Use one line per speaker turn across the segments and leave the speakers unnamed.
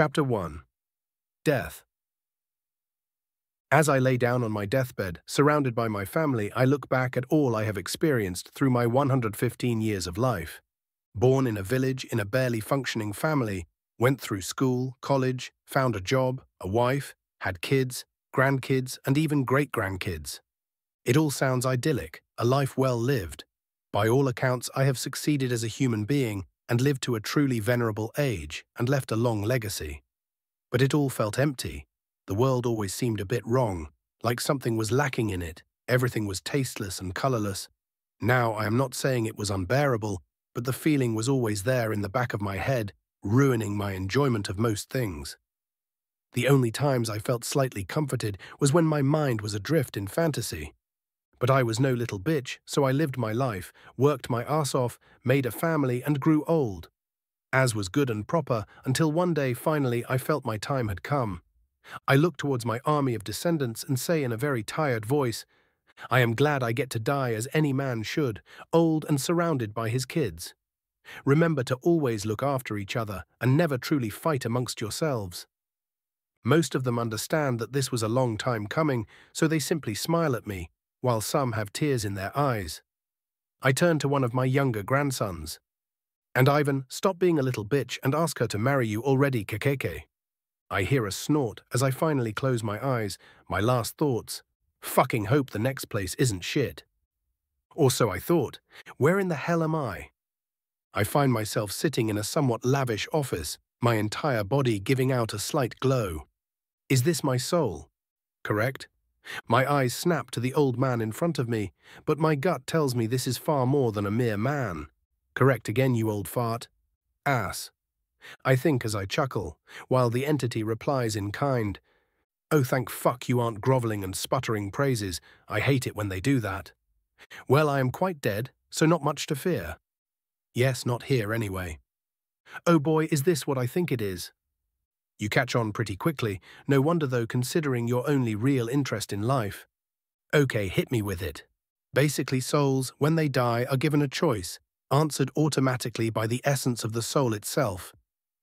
Chapter 1 Death As I lay down on my deathbed, surrounded by my family, I look back at all I have experienced through my 115 years of life. Born in a village in a barely functioning family, went through school, college, found a job, a wife, had kids, grandkids, and even great-grandkids. It all sounds idyllic, a life well lived. By all accounts, I have succeeded as a human being and lived to a truly venerable age and left a long legacy. But it all felt empty. The world always seemed a bit wrong, like something was lacking in it. Everything was tasteless and colourless. Now, I am not saying it was unbearable, but the feeling was always there in the back of my head, ruining my enjoyment of most things. The only times I felt slightly comforted was when my mind was adrift in fantasy. But I was no little bitch, so I lived my life, worked my ass off, made a family, and grew old. As was good and proper, until one day, finally, I felt my time had come. I look towards my army of descendants and say in a very tired voice, I am glad I get to die as any man should, old and surrounded by his kids. Remember to always look after each other and never truly fight amongst yourselves. Most of them understand that this was a long time coming, so they simply smile at me, while some have tears in their eyes. I turn to one of my younger grandsons. And Ivan, stop being a little bitch and ask her to marry you already, Kekeke. I hear a snort as I finally close my eyes, my last thoughts. Fucking hope the next place isn't shit. Or so I thought. Where in the hell am I? I find myself sitting in a somewhat lavish office, my entire body giving out a slight glow. Is this my soul? Correct? My eyes snap to the old man in front of me, but my gut tells me this is far more than a mere man. Correct again, you old fart. Ass. I think as I chuckle, while the entity replies in kind. Oh, thank fuck you aren't grovelling and sputtering praises. I hate it when they do that. Well, I am quite dead, so not much to fear. Yes, not here anyway. Oh boy, is this what I think it is? You catch on pretty quickly, no wonder though considering your only real interest in life. Okay, hit me with it. Basically, souls, when they die, are given a choice, answered automatically by the essence of the soul itself.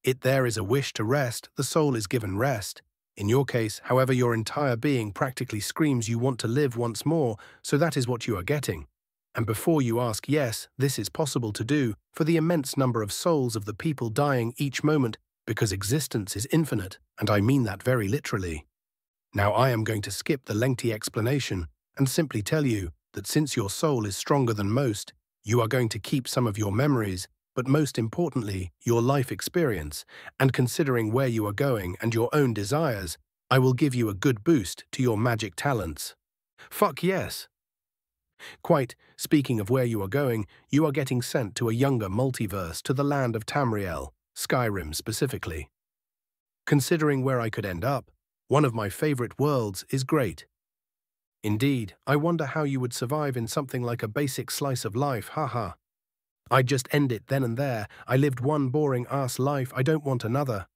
It there is a wish to rest, the soul is given rest. In your case, however, your entire being practically screams you want to live once more, so that is what you are getting. And before you ask yes, this is possible to do, for the immense number of souls of the people dying each moment because existence is infinite, and I mean that very literally. Now I am going to skip the lengthy explanation and simply tell you that since your soul is stronger than most, you are going to keep some of your memories, but most importantly, your life experience, and considering where you are going and your own desires, I will give you a good boost to your magic talents. Fuck yes! Quite, speaking of where you are going, you are getting sent to a younger multiverse to the land of Tamriel, Skyrim specifically. Considering where I could end up, one of my favorite worlds is great. Indeed, I wonder how you would survive in something like a basic slice of life, haha. I'd just end it then and there. I lived one boring ass life, I don't want another.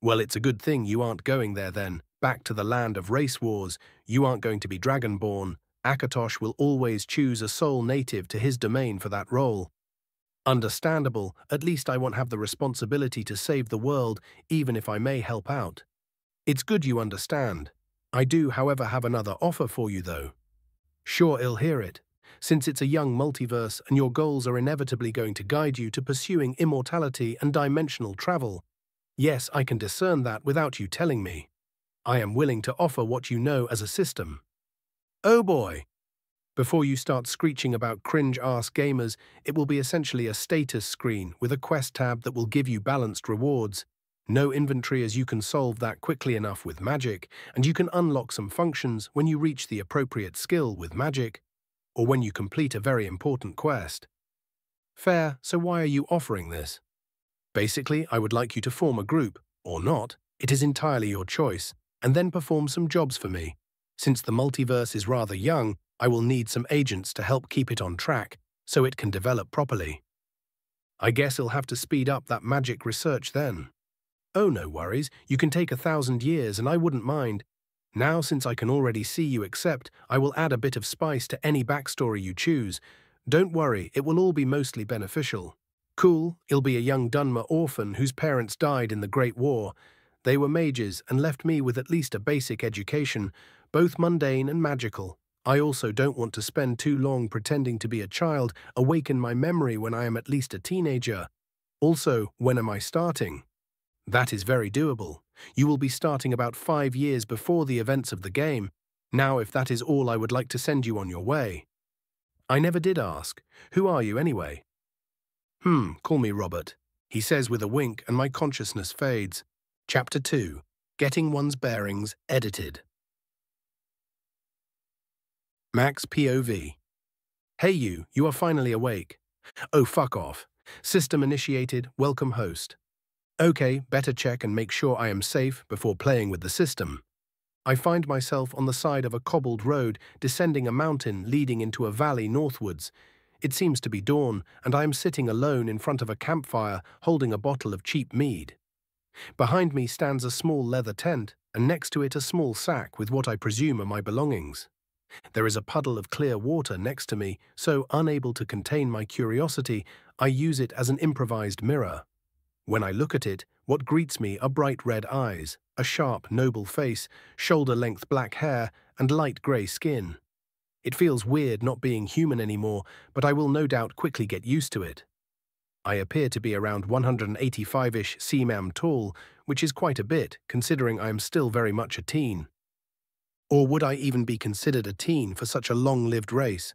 Well, it's a good thing you aren't going there then, back to the land of race wars. You aren't going to be dragonborn. Akatosh will always choose a soul native to his domain for that role. Understandable, at least I won't have the responsibility to save the world, even if I may help out. It's good you understand. I do, however, have another offer for you, though. Sure, he'll hear it. Since it's a young multiverse and your goals are inevitably going to guide you to pursuing immortality and dimensional travel. Yes, I can discern that without you telling me. I am willing to offer what you know as a system. Oh boy, before you start screeching about cringe-ass gamers, it will be essentially a status screen with a quest tab that will give you balanced rewards. No inventory as you can solve that quickly enough with magic, and you can unlock some functions when you reach the appropriate skill with magic, or when you complete a very important quest. Fair, so why are you offering this? Basically, I would like you to form a group, or not, it is entirely your choice, and then perform some jobs for me. Since the multiverse is rather young, I will need some agents to help keep it on track so it can develop properly. I guess he'll have to speed up that magic research then. Oh, no worries, you can take a thousand years and I wouldn't mind. Now, since I can already see you accept, I will add a bit of spice to any backstory you choose. Don't worry, it will all be mostly beneficial. Cool, he'll be a young Dunmer orphan whose parents died in the Great War. They were mages and left me with at least a basic education, both mundane and magical. I also don't want to spend too long pretending to be a child, awaken my memory when I am at least a teenager. Also, when am I starting? That is very doable. You will be starting about five years before the events of the game. Now, if that is all, I would like to send you on your way. I never did ask. Who are you anyway? Hmm, call me Robert. He says with a wink, and my consciousness fades. Chapter 2 Getting One's Bearings Edited. Max POV. Hey, you, you are finally awake. Oh, fuck off. System initiated, welcome host. Okay, better check and make sure I am safe before playing with the system. I find myself on the side of a cobbled road descending a mountain leading into a valley northwards. It seems to be dawn, and I am sitting alone in front of a campfire holding a bottle of cheap mead. Behind me stands a small leather tent, and next to it a small sack with what I presume are my belongings. There is a puddle of clear water next to me, so unable to contain my curiosity, I use it as an improvised mirror. When I look at it, what greets me are bright red eyes, a sharp, noble face, shoulder-length black hair, and light grey skin. It feels weird not being human anymore, but I will no doubt quickly get used to it. I appear to be around 185-ish cm tall, which is quite a bit, considering I am still very much a teen. Or would I even be considered a teen for such a long-lived race?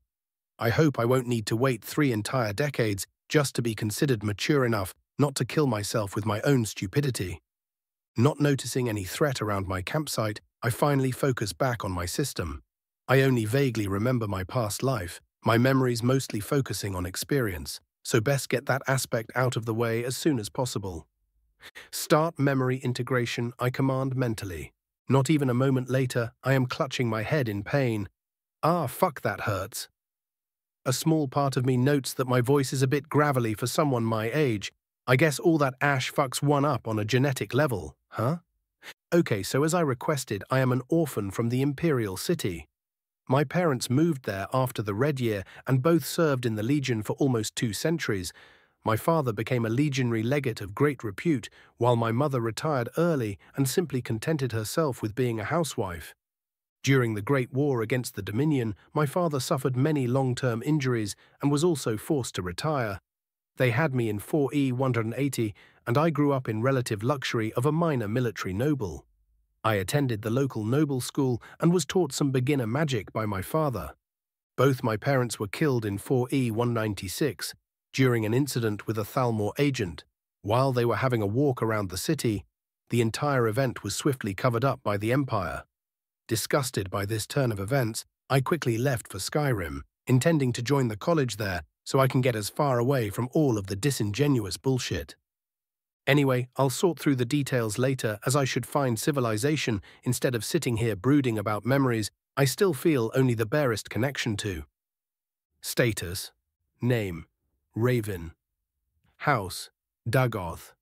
I hope I won't need to wait three entire decades just to be considered mature enough not to kill myself with my own stupidity. Not noticing any threat around my campsite, I finally focus back on my system. I only vaguely remember my past life, my memories mostly focusing on experience, so best get that aspect out of the way as soon as possible. Start memory integration I command mentally. Not even a moment later, I am clutching my head in pain. Ah, fuck, that hurts. A small part of me notes that my voice is a bit gravelly for someone my age. I guess all that ash fucks one up on a genetic level, huh? Okay, so as I requested, I am an orphan from the Imperial City. My parents moved there after the Red Year and both served in the Legion for almost two centuries, my father became a legionary legate of great repute, while my mother retired early and simply contented herself with being a housewife. During the Great War against the Dominion, my father suffered many long-term injuries and was also forced to retire. They had me in 4E 180, and I grew up in relative luxury of a minor military noble. I attended the local noble school and was taught some beginner magic by my father. Both my parents were killed in 4E 196, during an incident with a Thalmor agent, while they were having a walk around the city, the entire event was swiftly covered up by the Empire. Disgusted by this turn of events, I quickly left for Skyrim, intending to join the college there so I can get as far away from all of the disingenuous bullshit. Anyway, I'll sort through the details later as I should find civilization instead of sitting here brooding about memories I still feel only the barest connection to. Status Name Raven. House, Dagoth.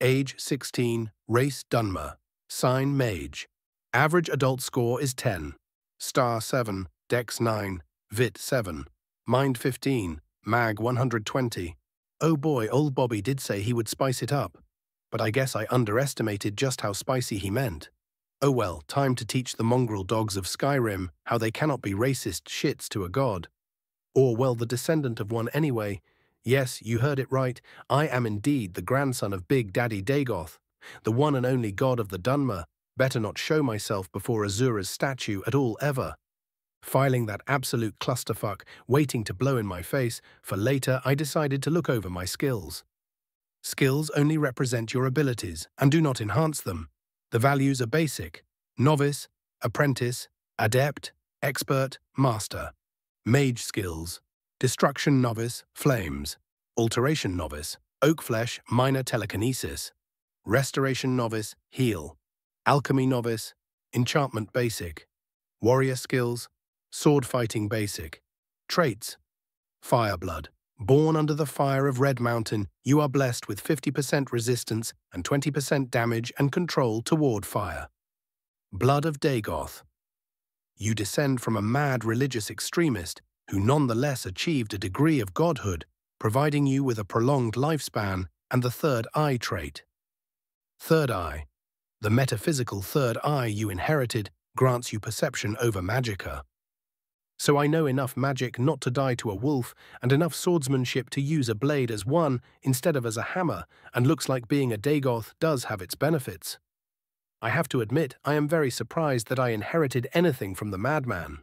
Age 16, race Dunmer. Sign Mage. Average adult score is 10. Star 7, Dex 9, Vit 7. Mind 15, Mag 120. Oh boy, old Bobby did say he would spice it up. But I guess I underestimated just how spicy he meant. Oh well, time to teach the mongrel dogs of Skyrim how they cannot be racist shits to a god. Or, well, the descendant of one anyway. Yes, you heard it right. I am indeed the grandson of Big Daddy Dagoth, the one and only god of the Dunmer. Better not show myself before Azura's statue at all ever. Filing that absolute clusterfuck, waiting to blow in my face, for later I decided to look over my skills. Skills only represent your abilities and do not enhance them. The values are basic novice, apprentice, adept, expert, master. Mage skills Destruction Novice, Flames. Alteration Novice, Oak Flesh, Minor Telekinesis. Restoration Novice, Heal. Alchemy Novice, Enchantment Basic. Warrior Skills, Sword Fighting Basic. Traits, Fireblood. Born under the fire of Red Mountain, you are blessed with 50% resistance and 20% damage and control toward fire. Blood of Dagoth. You descend from a mad religious extremist who nonetheless achieved a degree of godhood, providing you with a prolonged lifespan and the third eye trait. Third eye. The metaphysical third eye you inherited grants you perception over magicka. So I know enough magic not to die to a wolf and enough swordsmanship to use a blade as one instead of as a hammer, and looks like being a Dagoth does have its benefits. I have to admit, I am very surprised that I inherited anything from the madman.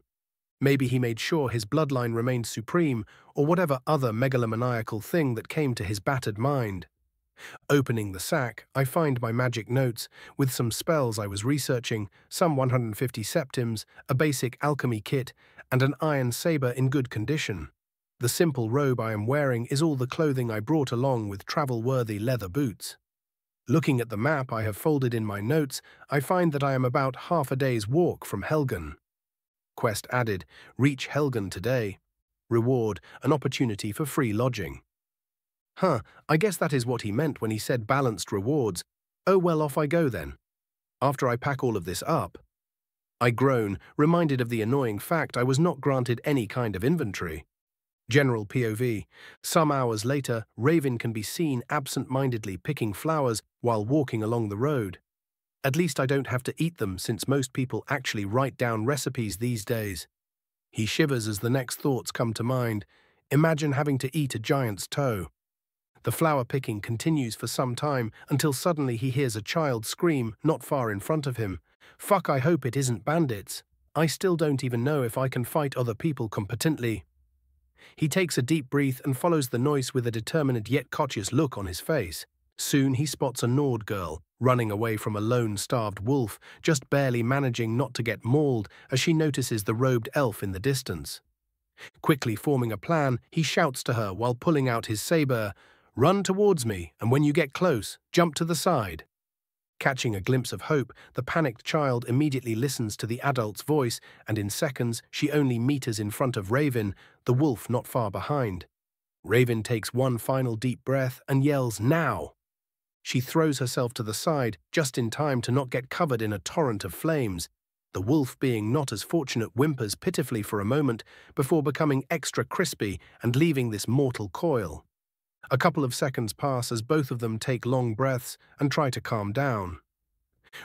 Maybe he made sure his bloodline remained supreme, or whatever other megalomaniacal thing that came to his battered mind. Opening the sack, I find my magic notes with some spells I was researching, some 150 septims, a basic alchemy kit, and an iron saber in good condition. The simple robe I am wearing is all the clothing I brought along with travel-worthy leather boots. Looking at the map I have folded in my notes, I find that I am about half a day's walk from Helgen. Quest added, reach Helgen today. Reward, an opportunity for free lodging. Huh, I guess that is what he meant when he said balanced rewards. Oh well, off I go then. After I pack all of this up. I groan, reminded of the annoying fact I was not granted any kind of inventory. General POV. Some hours later, Raven can be seen absent-mindedly picking flowers while walking along the road. At least I don't have to eat them since most people actually write down recipes these days. He shivers as the next thoughts come to mind. Imagine having to eat a giant's toe. The flower picking continues for some time until suddenly he hears a child scream not far in front of him. Fuck, I hope it isn't bandits. I still don't even know if I can fight other people competently. He takes a deep breath and follows the noise with a determined yet cautious look on his face. Soon he spots a Nord girl, running away from a lone starved wolf, just barely managing not to get mauled as she notices the robed elf in the distance. Quickly forming a plan, he shouts to her while pulling out his saber, Run towards me, and when you get close, jump to the side. Catching a glimpse of hope, the panicked child immediately listens to the adult's voice, and in seconds she only meters in front of Raven, the wolf not far behind. Raven takes one final deep breath and yells, Now! She throws herself to the side, just in time to not get covered in a torrent of flames, the wolf being not as fortunate whimpers pitifully for a moment before becoming extra crispy and leaving this mortal coil. A couple of seconds pass as both of them take long breaths and try to calm down.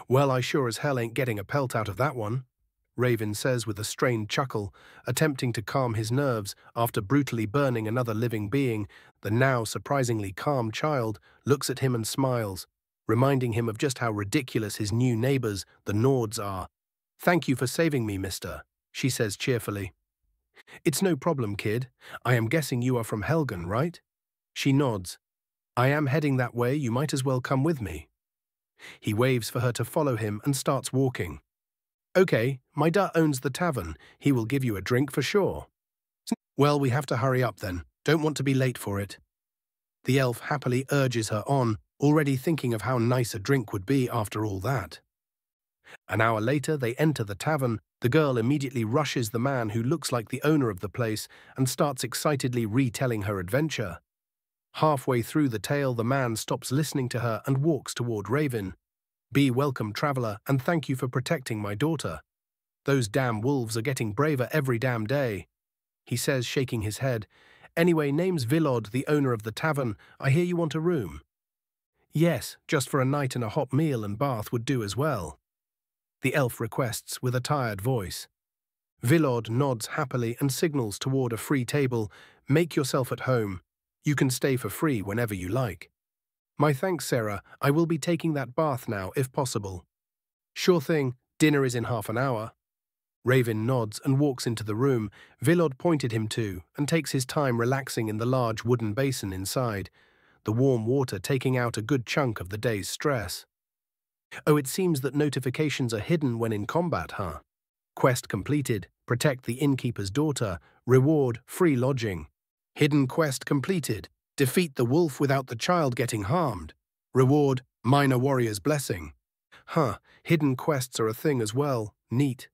Well, I sure as hell ain't getting a pelt out of that one, Raven says with a strained chuckle, attempting to calm his nerves after brutally burning another living being. The now surprisingly calm child looks at him and smiles, reminding him of just how ridiculous his new neighbors, the Nords, are. Thank you for saving me, mister, she says cheerfully. It's no problem, kid. I am guessing you are from Helgen, right? She nods. I am heading that way, you might as well come with me. He waves for her to follow him and starts walking. Okay, my da owns the tavern. He will give you a drink for sure. Well, we have to hurry up then. Don't want to be late for it. The elf happily urges her on, already thinking of how nice a drink would be after all that. An hour later, they enter the tavern. The girl immediately rushes the man who looks like the owner of the place and starts excitedly retelling her adventure. Halfway through the tale, the man stops listening to her and walks toward Raven. Be welcome, traveller, and thank you for protecting my daughter. Those damn wolves are getting braver every damn day. He says, shaking his head. Anyway, name's Villod, the owner of the tavern. I hear you want a room. Yes, just for a night and a hot meal and bath would do as well. The elf requests with a tired voice. Villod nods happily and signals toward a free table. Make yourself at home. You can stay for free whenever you like. My thanks, sera. I will be taking that bath now, if possible. Sure thing. Dinner is in half an hour. Raven nods and walks into the room Villod pointed him to and takes his time relaxing in the large wooden basin inside, the warm water taking out a good chunk of the day's stress. Oh, it seems that notifications are hidden when in combat, huh? Quest completed, protect the innkeeper's daughter, reward free lodging. Hidden quest completed. Defeat the wolf without the child getting harmed. Reward, minor warrior's blessing. Huh, hidden quests are a thing as well. Neat.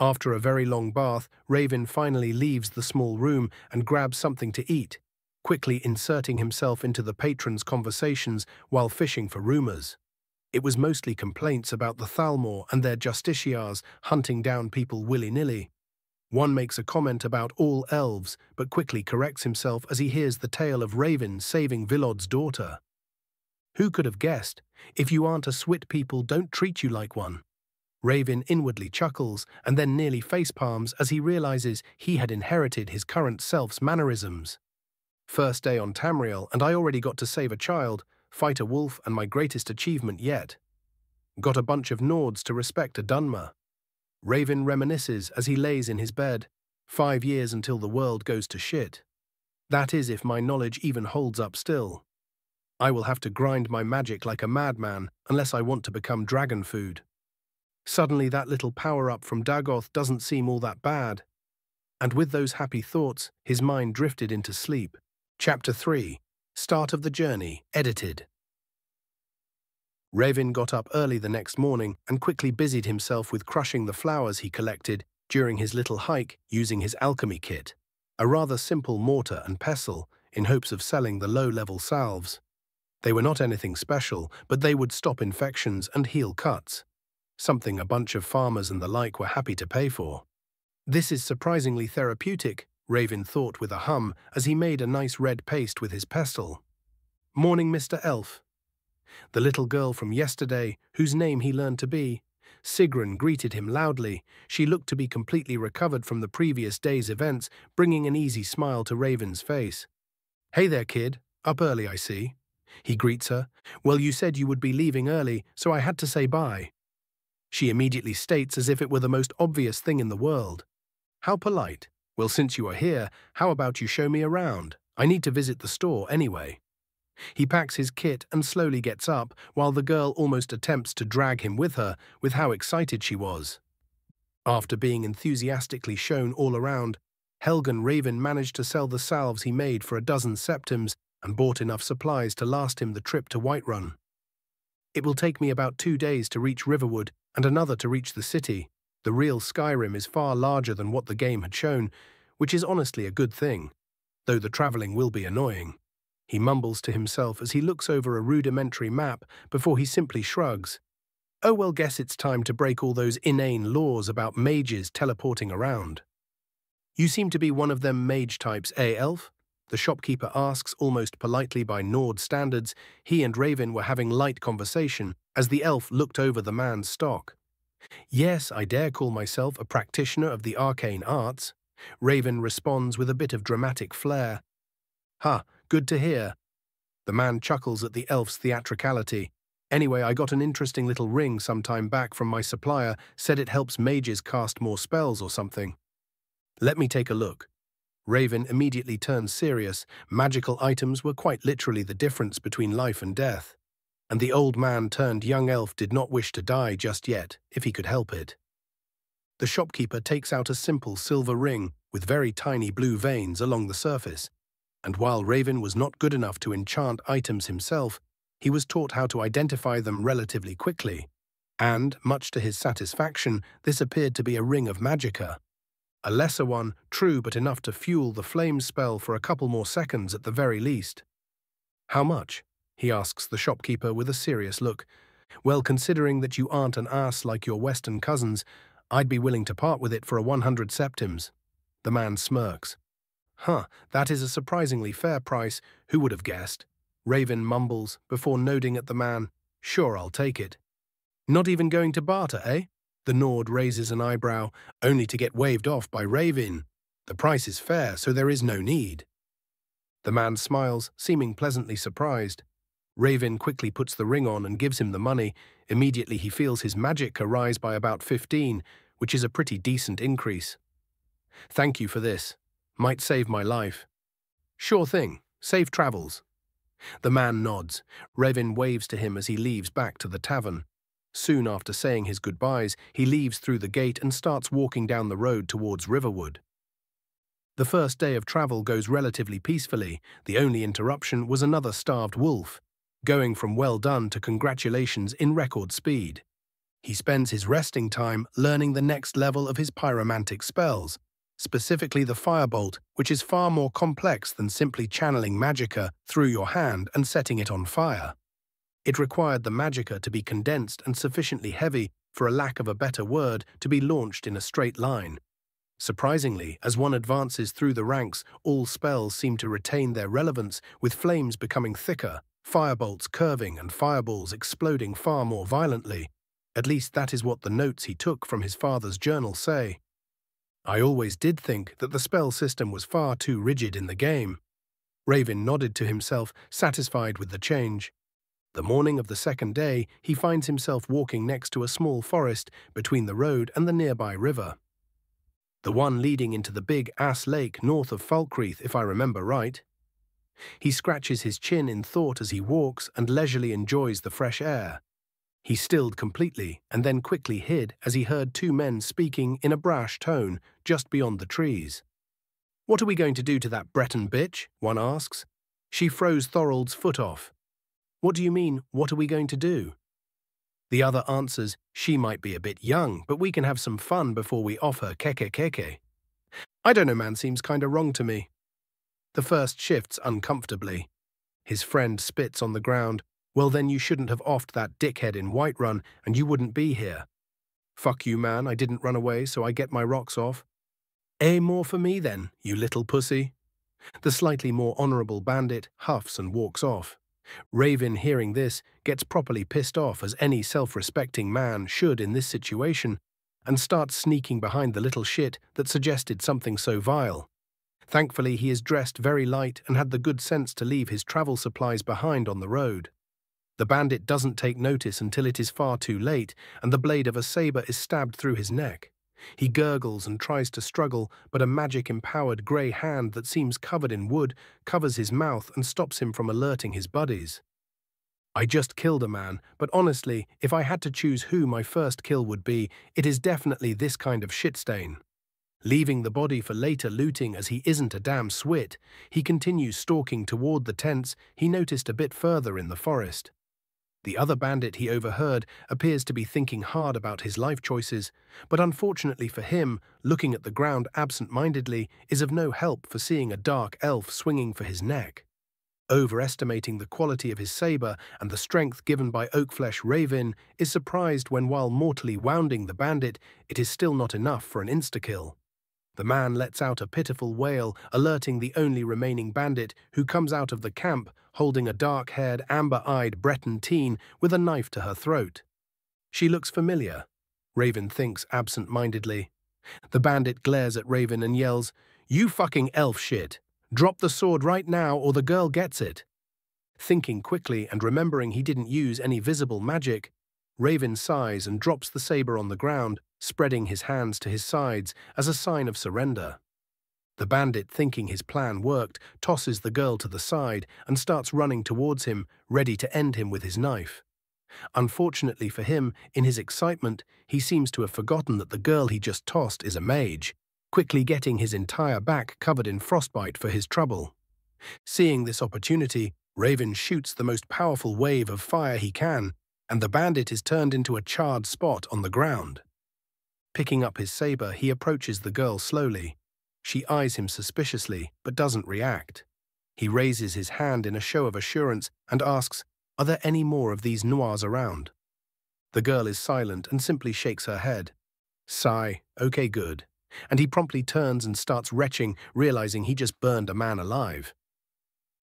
After a very long bath, Raven finally leaves the small room and grabs something to eat, quickly inserting himself into the patrons' conversations while fishing for rumours. It was mostly complaints about the Thalmor and their justiciars hunting down people willy-nilly. One makes a comment about all elves, but quickly corrects himself as he hears the tale of Raven saving Vilod's daughter. Who could have guessed? If you aren't a s'wit people, don't treat you like one. Raven inwardly chuckles and then nearly facepalms as he realizes he had inherited his current self's mannerisms. First day on Tamriel, and I already got to save a child, fight a wolf, and my greatest achievement yet. Got a bunch of Nords to respect a Dunmer. Raven reminisces as he lays in his bed. Five years until the world goes to shit. That is if my knowledge even holds up still. I will have to grind my magic like a madman unless I want to become dragon food. Suddenly that little power-up from Dagoth doesn't seem all that bad. And with those happy thoughts, his mind drifted into sleep. Chapter 3 Start of the Journey, edited. Raven got up early the next morning and quickly busied himself with crushing the flowers he collected during his little hike using his alchemy kit, a rather simple mortar and pestle, in hopes of selling the low-level salves. They were not anything special, but they would stop infections and heal cuts, something a bunch of farmers and the like were happy to pay for. This is surprisingly therapeutic, Raven thought with a hum as he made a nice red paste with his pestle. Morning, Mr. Elf. The little girl from yesterday, whose name he learned to be, Sigrun greeted him loudly. She looked to be completely recovered from the previous day's events, bringing an easy smile to Raven's face. Hey there, kid. Up early, I see. He greets her. Well, you said you would be leaving early, so I had to say bye. She immediately states as if it were the most obvious thing in the world. How polite. Well, since you are here, how about you show me around? I need to visit the store anyway. He packs his kit and slowly gets up, while the girl almost attempts to drag him with her, with how excited she was. After being enthusiastically shown all around, Helgen Raven managed to sell the salves he made for a dozen septims and bought enough supplies to last him the trip to Whiterun. It will take me about two days to reach Riverwood and another to reach the city, the real Skyrim is far larger than what the game had shown, which is honestly a good thing, though the travelling will be annoying. He mumbles to himself as he looks over a rudimentary map before he simply shrugs. Oh well guess it's time to break all those inane laws about mages teleporting around. You seem to be one of them mage types, eh, Elf? The shopkeeper asks almost politely by Nord standards. He and Raven were having light conversation as the elf looked over the man's stock. Yes, I dare call myself a practitioner of the arcane arts. Raven responds with a bit of dramatic flair. Ha, good to hear. The man chuckles at the elf's theatricality. Anyway, I got an interesting little ring some time back from my supplier, said it helps mages cast more spells or something. Let me take a look. Raven immediately turns serious. Magical items were quite literally the difference between life and death and the old man turned young elf did not wish to die just yet, if he could help it. The shopkeeper takes out a simple silver ring with very tiny blue veins along the surface, and while Raven was not good enough to enchant items himself, he was taught how to identify them relatively quickly, and, much to his satisfaction, this appeared to be a ring of magicka. A lesser one, true but enough to fuel the flame spell for a couple more seconds at the very least. How much? he asks the shopkeeper with a serious look. Well, considering that you aren't an ass like your western cousins, I'd be willing to part with it for a 100 septims. The man smirks. Huh, that is a surprisingly fair price. Who would have guessed? Raven mumbles before nodding at the man. Sure, I'll take it. Not even going to barter, eh? The Nord raises an eyebrow, only to get waved off by Raven. The price is fair, so there is no need. The man smiles, seeming pleasantly surprised. Raven quickly puts the ring on and gives him the money. Immediately he feels his magic rise by about 15, which is a pretty decent increase. Thank you for this. Might save my life. Sure thing. Safe travels. The man nods. Raven waves to him as he leaves back to the tavern. Soon after saying his goodbyes, he leaves through the gate and starts walking down the road towards Riverwood. The first day of travel goes relatively peacefully. The only interruption was another starved wolf going from well done to congratulations in record speed. He spends his resting time learning the next level of his pyromantic spells, specifically the Firebolt, which is far more complex than simply channeling magicka through your hand and setting it on fire. It required the magicka to be condensed and sufficiently heavy, for a lack of a better word, to be launched in a straight line. Surprisingly, as one advances through the ranks, all spells seem to retain their relevance, with flames becoming thicker, firebolts curving and fireballs exploding far more violently. At least that is what the notes he took from his father's journal say. I always did think that the spell system was far too rigid in the game. Raven nodded to himself, satisfied with the change. The morning of the second day, he finds himself walking next to a small forest between the road and the nearby river. The one leading into the big Ass Lake north of Falkreath, if I remember right. He scratches his chin in thought as he walks and leisurely enjoys the fresh air. He stilled completely and then quickly hid as he heard two men speaking in a brash tone just beyond the trees. What are we going to do to that Breton bitch? one asks. She froze Thorold's foot off. What do you mean, what are we going to do? The other answers, she might be a bit young, but we can have some fun before we off her keke keke. I don't know, man, seems kinda wrong to me. The first shifts uncomfortably. His friend spits on the ground. Well, then you shouldn't have offed that dickhead in Whiterun, and you wouldn't be here. Fuck you, man, I didn't run away, so I get my rocks off. Eh, more for me then, you little pussy. The slightly more honourable bandit huffs and walks off. Raven, hearing this, gets properly pissed off as any self-respecting man should in this situation, and starts sneaking behind the little shit that suggested something so vile. Thankfully, he is dressed very light and had the good sense to leave his travel supplies behind on the road. The bandit doesn't take notice until it is far too late and the blade of a sabre is stabbed through his neck. He gurgles and tries to struggle, but a magic-empowered grey hand that seems covered in wood covers his mouth and stops him from alerting his buddies. I just killed a man, but honestly, if I had to choose who my first kill would be, it is definitely this kind of shitstain. Leaving the body for later looting as he isn't a damn s'wit, he continues stalking toward the tents he noticed a bit further in the forest. The other bandit he overheard appears to be thinking hard about his life choices, but unfortunately for him, looking at the ground absent-mindedly is of no help for seeing a dark elf swinging for his neck. Overestimating the quality of his sabre and the strength given by Oakflesh Raven is surprised when while mortally wounding the bandit, it is still not enough for an insta-kill. The man lets out a pitiful wail, alerting the only remaining bandit, who comes out of the camp holding a dark-haired, amber-eyed Breton teen with a knife to her throat. She looks familiar, Raven thinks absent-mindedly. The bandit glares at Raven and yells, You fucking elf shit! Drop the sword right now or the girl gets it! Thinking quickly and remembering he didn't use any visible magic, Raven sighs and drops the saber on the ground, spreading his hands to his sides as a sign of surrender. The bandit, thinking his plan worked, tosses the girl to the side and starts running towards him, ready to end him with his knife. Unfortunately for him, in his excitement, he seems to have forgotten that the girl he just tossed is a mage, quickly getting his entire back covered in frostbite for his trouble. Seeing this opportunity, Raven shoots the most powerful wave of fire he can, and the bandit is turned into a charred spot on the ground. Picking up his saber, he approaches the girl slowly. She eyes him suspiciously, but doesn't react. He raises his hand in a show of assurance and asks, Are there any more of these n'wahs around? The girl is silent and simply shakes her head. Sigh, okay, good. And he promptly turns and starts retching, realizing he just burned a man alive.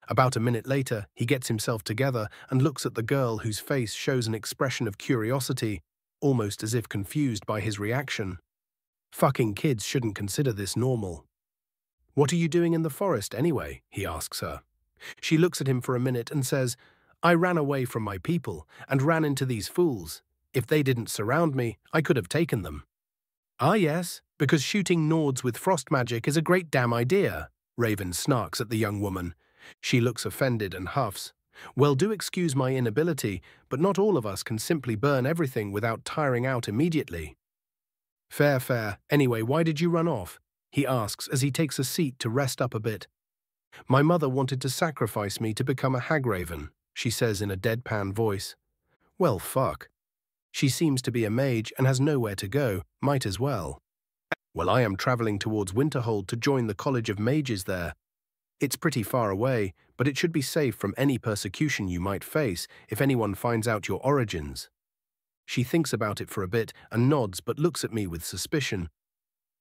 About a minute later, he gets himself together and looks at the girl whose face shows an expression of curiosity, almost as if confused by his reaction. Fucking kids shouldn't consider this normal. What are you doing in the forest anyway? he asks her. She looks at him for a minute and says, I ran away from my people and ran into these fools. If they didn't surround me, I could have taken them. Ah yes, because shooting Nords with frost magic is a great damn idea, Raven snarks at the young woman, she looks offended and huffs. Well, do excuse my inability, but not all of us can simply burn everything without tiring out immediately. Fair, fair. Anyway, why did you run off? He asks as he takes a seat to rest up a bit. My mother wanted to sacrifice me to become a hagraven, she says in a deadpan voice. Well, fuck. She seems to be a mage and has nowhere to go, might as well. Well, I am travelling towards Winterhold to join the College of Mages there, it's pretty far away, but it should be safe from any persecution you might face if anyone finds out your origins. She thinks about it for a bit and nods but looks at me with suspicion.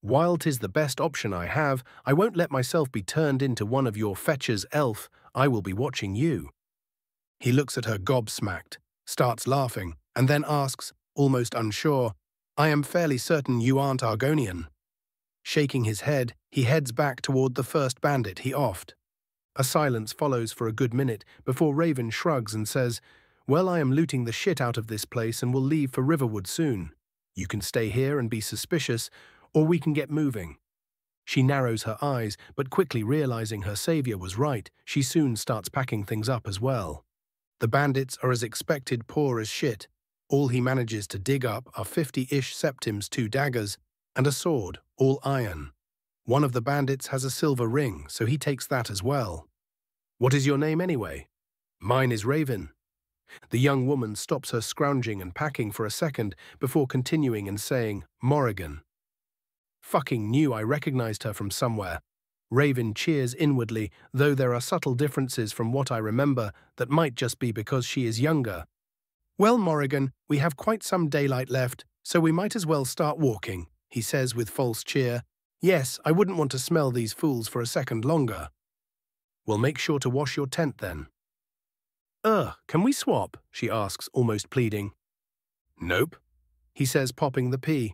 While 'tis the best option I have, I won't let myself be turned into one of your fetchers, elf. I will be watching you. He looks at her gobsmacked, starts laughing, and then asks, almost unsure, I am fairly certain you aren't Argonian. Shaking his head, he heads back toward the first bandit he offed. A silence follows for a good minute before Raven shrugs and says, Well, I am looting the shit out of this place and will leave for Riverwood soon. You can stay here and be suspicious, or we can get moving. She narrows her eyes, but quickly realizing her savior was right, she soon starts packing things up as well. The bandits are as expected poor as shit. All he manages to dig up are 50-ish septims, two daggers, and a sword, all iron. One of the bandits has a silver ring, so he takes that as well. What is your name anyway? Mine is Raven. The young woman stops her scrounging and packing for a second before continuing and saying, Morrigan. Fucking knew I recognized her from somewhere. Raven cheers inwardly, though there are subtle differences from what I remember that might just be because she is younger. Well, Morrigan, we have quite some daylight left, so we might as well start walking, he says with false cheer. Yes, I wouldn't want to smell these fools for a second longer. We'll make sure to wash your tent then. Ugh, can we swap? she asks, almost pleading. Nope, he says, popping the pea.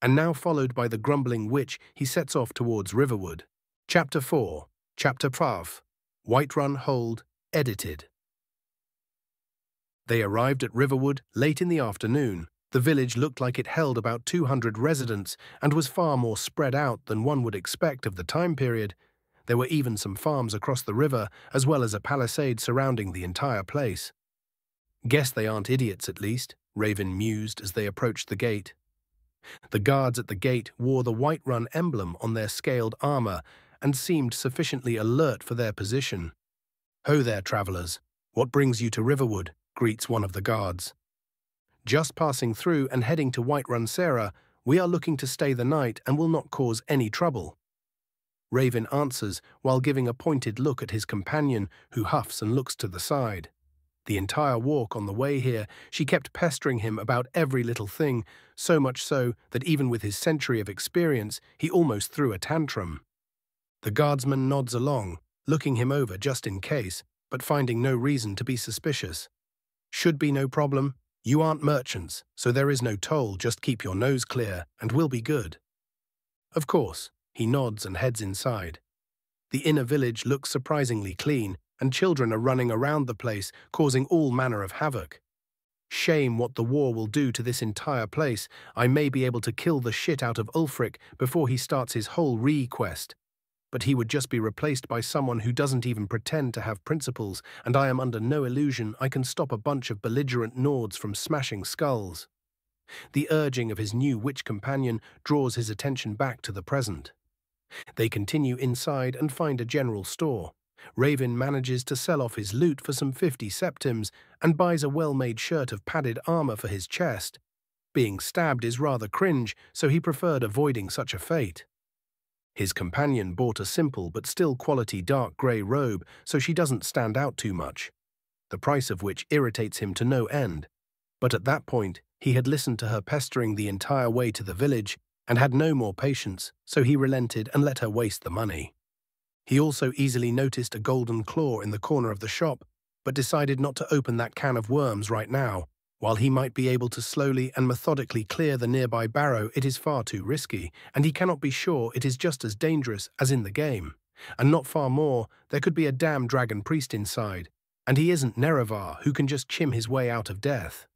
And now followed by the grumbling witch, he sets off towards Riverwood. Chapter 4, Chapter 5, Whiterun Hold, edited. They arrived at Riverwood late in the afternoon. The village looked like it held about 200 residents and was far more spread out than one would expect of the time period. There were even some farms across the river, as well as a palisade surrounding the entire place. Guess they aren't idiots, at least, Raven mused as they approached the gate. The guards at the gate wore the Whiterun emblem on their scaled armour and seemed sufficiently alert for their position. Ho there, travellers. What brings you to Riverwood? greets one of the guards. Just passing through and heading to Whiterun sera, we are looking to stay the night and will not cause any trouble. Raven answers while giving a pointed look at his companion, who huffs and looks to the side. The entire walk on the way here, she kept pestering him about every little thing, so much so that even with his century of experience, he almost threw a tantrum. The guardsman nods along, looking him over just in case, but finding no reason to be suspicious. Should be no problem. You aren't merchants, so there is no toll, just keep your nose clear, and we'll be good. Of course, he nods and heads inside. The inner village looks surprisingly clean, and children are running around the place, causing all manner of havoc. Shame what the war will do to this entire place. I may be able to kill the shit out of Ulfric before he starts his whole re-quest. But he would just be replaced by someone who doesn't even pretend to have principles, and I am under no illusion I can stop a bunch of belligerent Nords from smashing skulls. The urging of his new witch companion draws his attention back to the present. They continue inside and find a general store. Raven manages to sell off his loot for some 50 septims and buys a well-made shirt of padded armor for his chest. Being stabbed is rather cringe, so he preferred avoiding such a fate. His companion bought a simple but still quality dark grey robe so she doesn't stand out too much, the price of which irritates him to no end. But at that point, he had listened to her pestering the entire way to the village and had no more patience, so he relented and let her waste the money. He also easily noticed a golden claw in the corner of the shop, but decided not to open that can of worms right now. While he might be able to slowly and methodically clear the nearby barrow, it is far too risky, and he cannot be sure it is just as dangerous as in the game. And not far more, there could be a damn dragon priest inside, and he isn't Nerevar who can just chim his way out of death.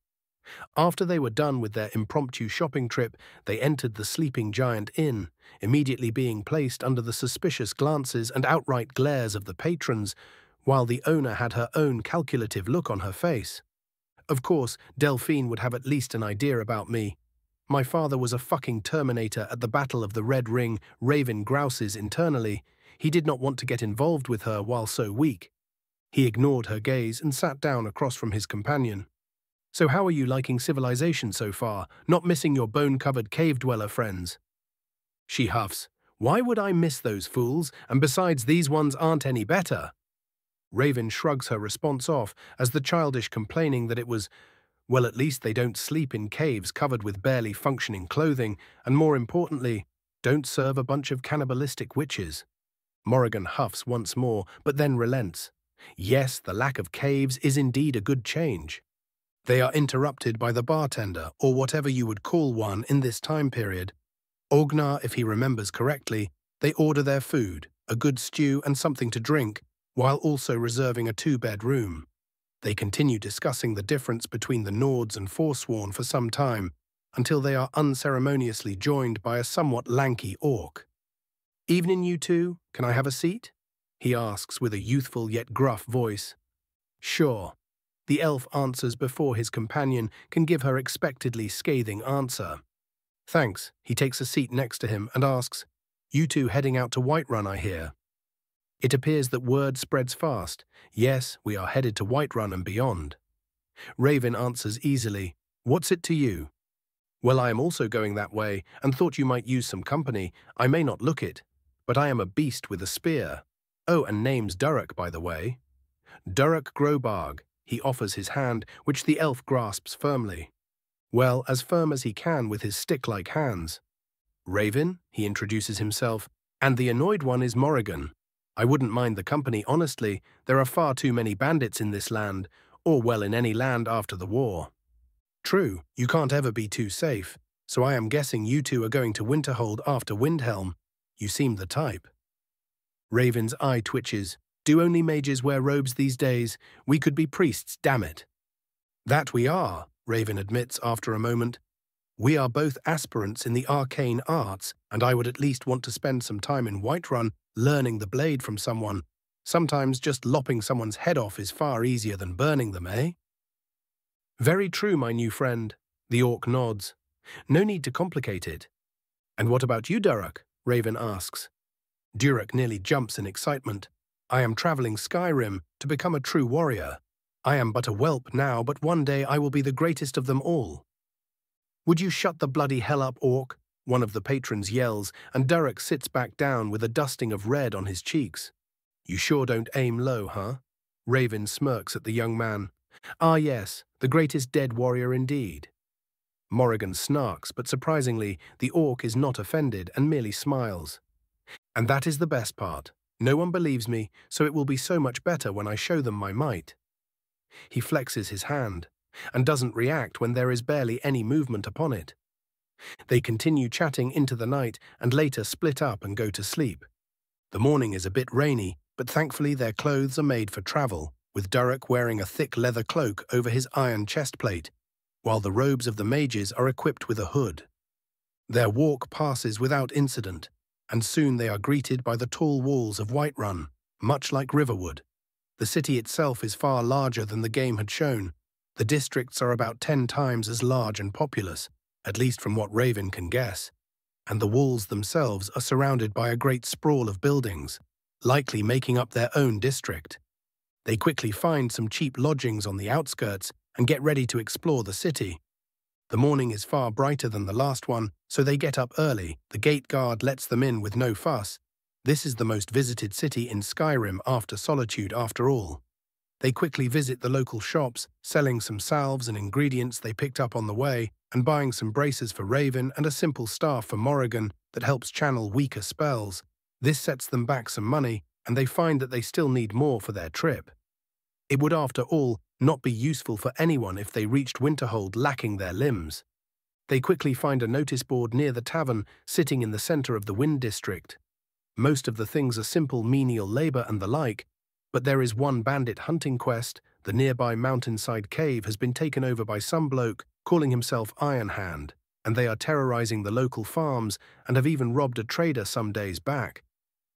After they were done with their impromptu shopping trip, they entered the Sleeping Giant Inn, immediately being placed under the suspicious glances and outright glares of the patrons, while the owner had her own calculative look on her face. Of course, Delphine would have at least an idea about me. My father was a fucking Terminator at the Battle of the Red Ring, Raven grouses internally. He did not want to get involved with her while so weak. He ignored her gaze and sat down across from his companion. So how are you liking civilization so far, not missing your bone-covered cave-dweller friends? She huffs. Why would I miss those fools, and besides these ones aren't any better? Raven shrugs her response off as the childish complaining that it was, well at least they don't sleep in caves covered with barely functioning clothing, and more importantly, don't serve a bunch of cannibalistic witches. Morrigan huffs once more, but then relents. Yes, the lack of caves is indeed a good change. They are interrupted by the bartender, or whatever you would call one in this time period. Orgnar, if he remembers correctly, they order their food, a good stew and something to drink, while also reserving a two-bed room. They continue discussing the difference between the Nords and Forsworn for some time, until they are unceremoniously joined by a somewhat lanky orc. Evening, you two. Can I have a seat? He asks with a youthful yet gruff voice. Sure. The elf answers before his companion can give her expectedly scathing answer. Thanks. He takes a seat next to him and asks, You two heading out to Whiterun, I hear. It appears that word spreads fast. Yes, we are headed to Whiterun and beyond. Raven answers easily, What's it to you? Well, I am also going that way, and thought you might use some company. I may not look it, but I am a beast with a spear. Oh, and name's Durrock, by the way. Durrock Grobarg. He offers his hand, which the elf grasps firmly. Well, as firm as he can with his stick-like hands. Raven, he introduces himself, and the annoyed one is Morrigan. I wouldn't mind the company, honestly. There are far too many bandits in this land, or well in any land after the war. True, you can't ever be too safe, so I am guessing you two are going to Winterhold after Windhelm. You seem the type. Raven's eye twitches. Do only mages wear robes these days? We could be priests, damn it. That we are, Raven admits after a moment. We are both aspirants in the arcane arts, and I would at least want to spend some time in Whiterun learning the blade from someone. Sometimes just lopping someone's head off is far easier than burning them, eh? Very true, my new friend. The orc nods. No need to complicate it. And what about you, Durrock? Raven asks. Durrock nearly jumps in excitement. I am travelling Skyrim to become a true warrior. I am but a whelp now, but one day I will be the greatest of them all. Would you shut the bloody hell up, orc? One of the patrons yells, and Durrock sits back down with a dusting of red on his cheeks. You sure don't aim low, huh? Raven smirks at the young man. Ah, yes, the greatest dead warrior indeed. Morrigan snarks, but surprisingly, the orc is not offended and merely smiles. And that is the best part. No one believes me, so it will be so much better when I show them my might. He flexes his hand, and doesn't react when there is barely any movement upon it. They continue chatting into the night and later split up and go to sleep. The morning is a bit rainy, but thankfully their clothes are made for travel, with Durrock wearing a thick leather cloak over his iron chestplate, while the robes of the mages are equipped with a hood. Their walk passes without incident, and soon they are greeted by the tall walls of Whiterun, much like Riverwood. The city itself is far larger than the game had shown. The districts are about ten times as large and populous, at least from what Raven can guess, and the walls themselves are surrounded by a great sprawl of buildings, likely making up their own district. They quickly find some cheap lodgings on the outskirts and get ready to explore the city. The morning is far brighter than the last one, so they get up early. The gate guard lets them in with no fuss. This is the most visited city in Skyrim after Solitude after all. They quickly visit the local shops, selling some salves and ingredients they picked up on the way, and buying some braces for Raven and a simple staff for Morrigan that helps channel weaker spells. This sets them back some money, and they find that they still need more for their trip. It would, after all, not be useful for anyone if they reached Winterhold lacking their limbs. They quickly find a notice board near the tavern sitting in the centre of the Wind District. Most of the things are simple menial labour and the like, but there is one bandit hunting quest, the nearby mountainside cave has been taken over by some bloke calling himself Iron Hand, and they are terrorising the local farms and have even robbed a trader some days back.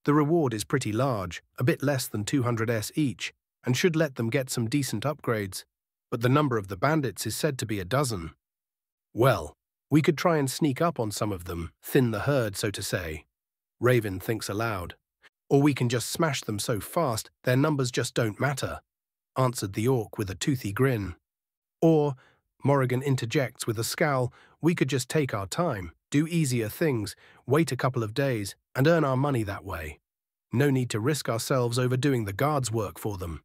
The reward is pretty large, a bit less than 200s each, and should let them get some decent upgrades, but the number of the bandits is said to be a dozen. Well, we could try and sneak up on some of them, thin the herd, so to say. Raven thinks aloud. Or we can just smash them so fast their numbers just don't matter, answered the orc with a toothy grin. Or, Morrigan interjects with a scowl, we could just take our time, do easier things, wait a couple of days, and earn our money that way. No need to risk ourselves overdoing the guards' work for them.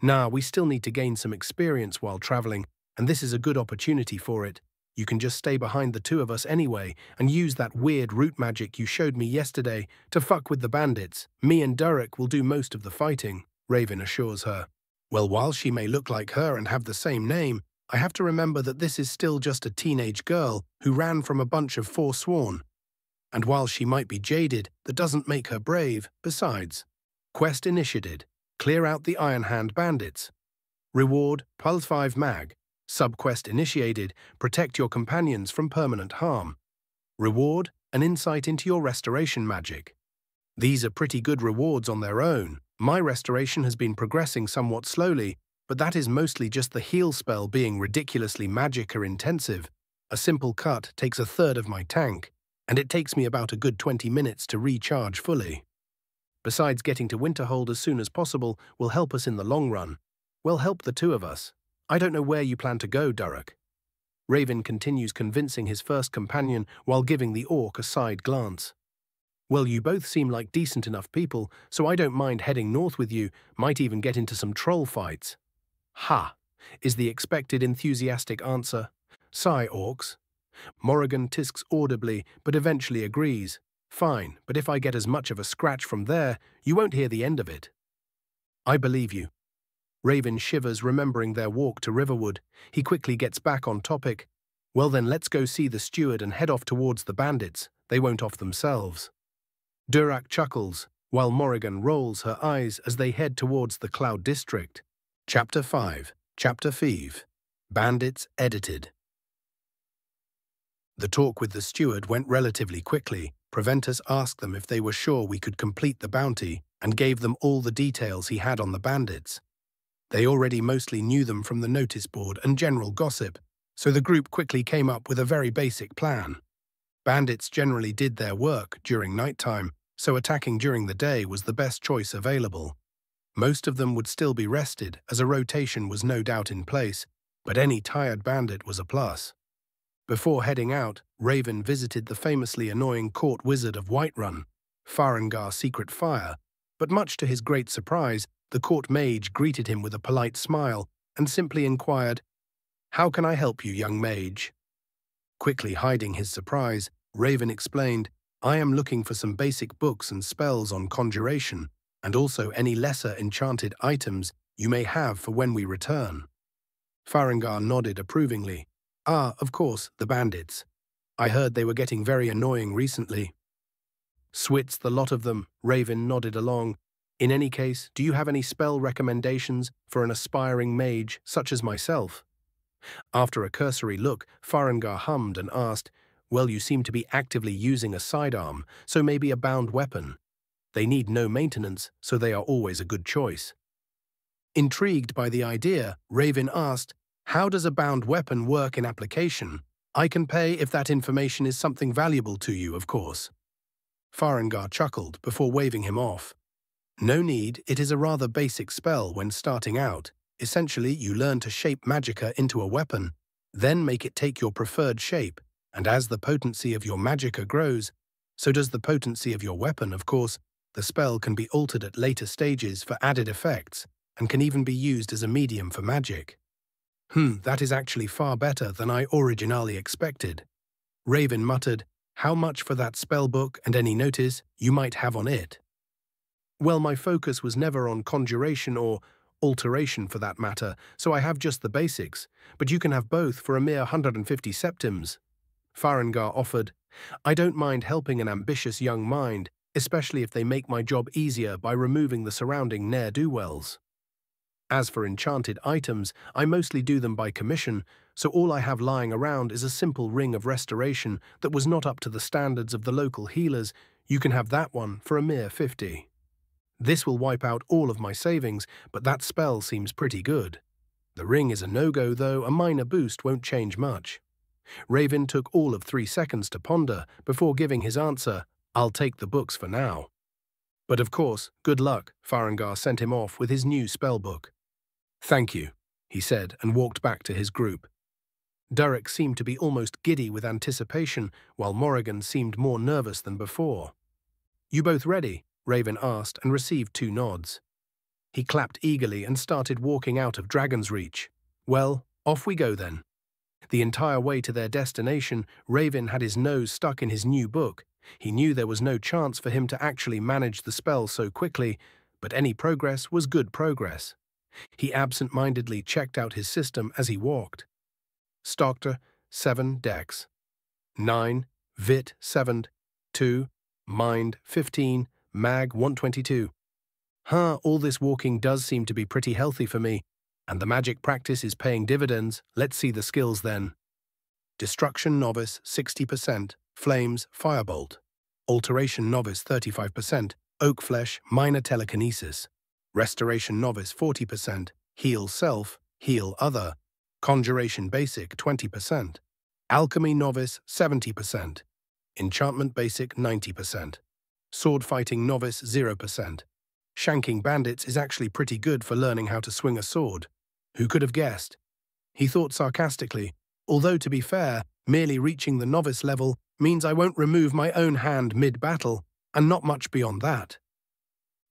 Nah, we still need to gain some experience while traveling, and this is a good opportunity for it. You can just stay behind the two of us anyway and use that weird root magic you showed me yesterday to fuck with the bandits. Me and Durrock will do most of the fighting. Raven assures her. Well, while she may look like her and have the same name, I have to remember that this is still just a teenage girl who ran from a bunch of forsworn. And while she might be jaded, that doesn't make her brave. Besides, quest initiated. Clear out the Iron Hand bandits. Reward, Pulse 5 mag. Subquest initiated. Protect your companions from permanent harm. Reward, an insight into your restoration magic. These are pretty good rewards on their own. My restoration has been progressing somewhat slowly, but that is mostly just the heal spell being ridiculously magicka intensive. A simple cut takes a third of my tank, and it takes me about a good 20 minutes to recharge fully. Besides getting to Winterhold as soon as possible will help us in the long run. Will help the two of us. I don't know where you plan to go, Durek. Raven continues convincing his first companion while giving the orc a side glance. Well, you both seem like decent enough people, so I don't mind heading north with you, might even get into some troll fights. Ha, is the expected enthusiastic answer. Sigh, orcs. Morrigan tisks audibly, but eventually agrees. Fine, but if I get as much of a scratch from there, you won't hear the end of it. I believe you. Raven shivers remembering their walk to Riverwood. He quickly gets back on topic. Well then, let's go see the steward and head off towards the bandits. They won't off themselves. Durak chuckles, while Morrigan rolls her eyes as they head towards the Cloud District. Chapter 5 Chapter 5 Bandits Edited The talk with the steward went relatively quickly. Proventus asked them if they were sure we could complete the bounty and gave them all the details he had on the bandits. They already mostly knew them from the notice board and general gossip, so the group quickly came up with a very basic plan. Bandits generally did their work during nighttime, so attacking during the day was the best choice available. Most of them would still be rested, as a rotation was no doubt in place, but any tired bandit was a plus. Before heading out, Raven visited the famously annoying court wizard of Whiterun, Farengar Secret Fire, but much to his great surprise, the court mage greeted him with a polite smile and simply inquired, How can I help you, young mage? Quickly hiding his surprise, Raven explained, I am looking for some basic books and spells on conjuration, and also any lesser enchanted items you may have for when we return. Farengar nodded approvingly. Ah, of course, the bandits. I heard they were getting very annoying recently. S'wits, the lot of them, Raven nodded along. In any case, do you have any spell recommendations for an aspiring mage such as myself? After a cursory look, Farengar hummed and asked, well, you seem to be actively using a sidearm, so maybe a bound weapon. They need no maintenance, so they are always a good choice. Intrigued by the idea, Raven asked, How does a bound weapon work in application? I can pay if that information is something valuable to you, of course. Farengar chuckled before waving him off. No need, it is a rather basic spell when starting out. Essentially, you learn to shape magicka into a weapon, then make it take your preferred shape, and as the potency of your magicka grows, so does the potency of your weapon, of course. The spell can be altered at later stages for added effects, and can even be used as a medium for magic. Hmm, that is actually far better than I originally expected. Raven muttered, How much for that spell book and any notice you might have on it? Well, my focus was never on conjuration or alteration for that matter, so I have just the basics, but you can have both for a mere 150 septims. Farengar offered, I don't mind helping an ambitious young mind, especially if they make my job easier by removing the surrounding ne'er-do-wells. As for enchanted items, I mostly do them by commission, so all I have lying around is a simple ring of restoration that was not up to the standards of the local healers. You can have that one for a mere 50. This will wipe out all of my savings, but that spell seems pretty good. The ring is a no-go, though a minor boost won't change much. Raven took all of three seconds to ponder before giving his answer, I'll take the books for now. But of course, good luck, Farengar sent him off with his new spellbook. Thank you, he said and walked back to his group. Durek seemed to be almost giddy with anticipation, while Morrigan seemed more nervous than before. You both ready? Raven asked and received two nods. He clapped eagerly and started walking out of Dragon's Reach. Well, off we go then. The entire way to their destination, Raven had his nose stuck in his new book. He knew there was no chance for him to actually manage the spell so quickly, but any progress was good progress. He absent-mindedly checked out his system as he walked. Stoctor, 7 Dex. 9, Vit 7, 2, Mind 15, Mag 122. Huh, all this walking does seem to be pretty healthy for me, and the magic practice is paying dividends. Let's see the skills then. Destruction Novice 60%, Flames Firebolt. Alteration Novice 35%, Oak Flesh Minor Telekinesis. Restoration Novice 40%, Heal Self, Heal Other. Conjuration Basic 20%. Alchemy Novice 70%. Enchantment Basic 90%. Sword Fighting Novice 0%. Shanking bandits is actually pretty good for learning how to swing a sword. Who could have guessed? He thought sarcastically, although to be fair, merely reaching the novice level means I won't remove my own hand mid-battle, and not much beyond that.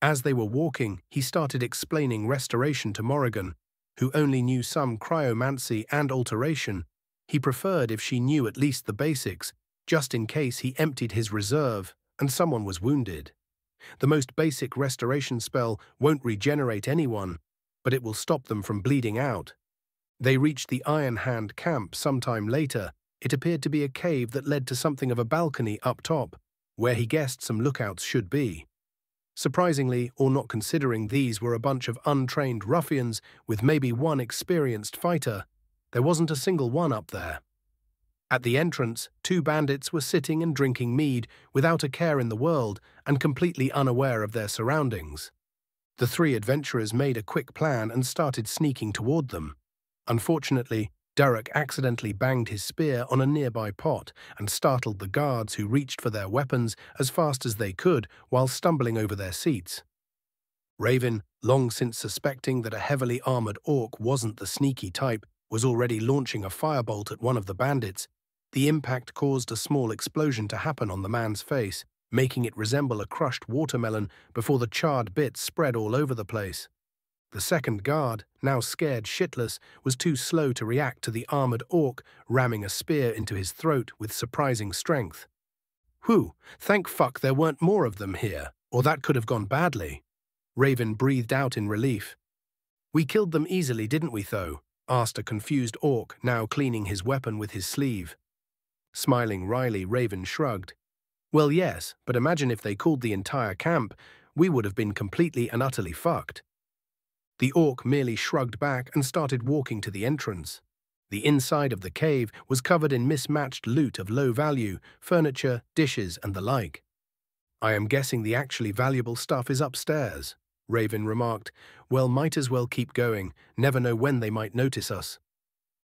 As they were walking, he started explaining restoration to Morrigan, who only knew some cryomancy and alteration, he preferred if she knew at least the basics, just in case he emptied his reserve and someone was wounded. The most basic restoration spell won't regenerate anyone, but it will stop them from bleeding out. They reached the Iron Hand camp sometime later. It appeared to be a cave that led to something of a balcony up top, where he guessed some lookouts should be. Surprisingly, or not considering these were a bunch of untrained ruffians with maybe one experienced fighter, there wasn't a single one up there. At the entrance, two bandits were sitting and drinking mead without a care in the world and completely unaware of their surroundings. The three adventurers made a quick plan and started sneaking toward them. Unfortunately, Durrock accidentally banged his spear on a nearby pot and startled the guards who reached for their weapons as fast as they could while stumbling over their seats. Raven, long since suspecting that a heavily armored orc wasn't the sneaky type, was already launching a firebolt at one of the bandits, the impact caused a small explosion to happen on the man's face, making it resemble a crushed watermelon before the charred bits spread all over the place. The second guard, now scared shitless, was too slow to react to the armored orc ramming a spear into his throat with surprising strength. Whew, thank fuck there weren't more of them here, or that could have gone badly. Raven breathed out in relief. We killed them easily, didn't we, though? asked a confused orc, now cleaning his weapon with his sleeve. Smiling wryly, Raven shrugged. Well, yes, but imagine if they called the entire camp, we would have been completely and utterly fucked. The orc merely shrugged back and started walking to the entrance. The inside of the cave was covered in mismatched loot of low value, furniture, dishes, and the like. I am guessing the actually valuable stuff is upstairs. Raven remarked, Well, might as well keep going, never know when they might notice us.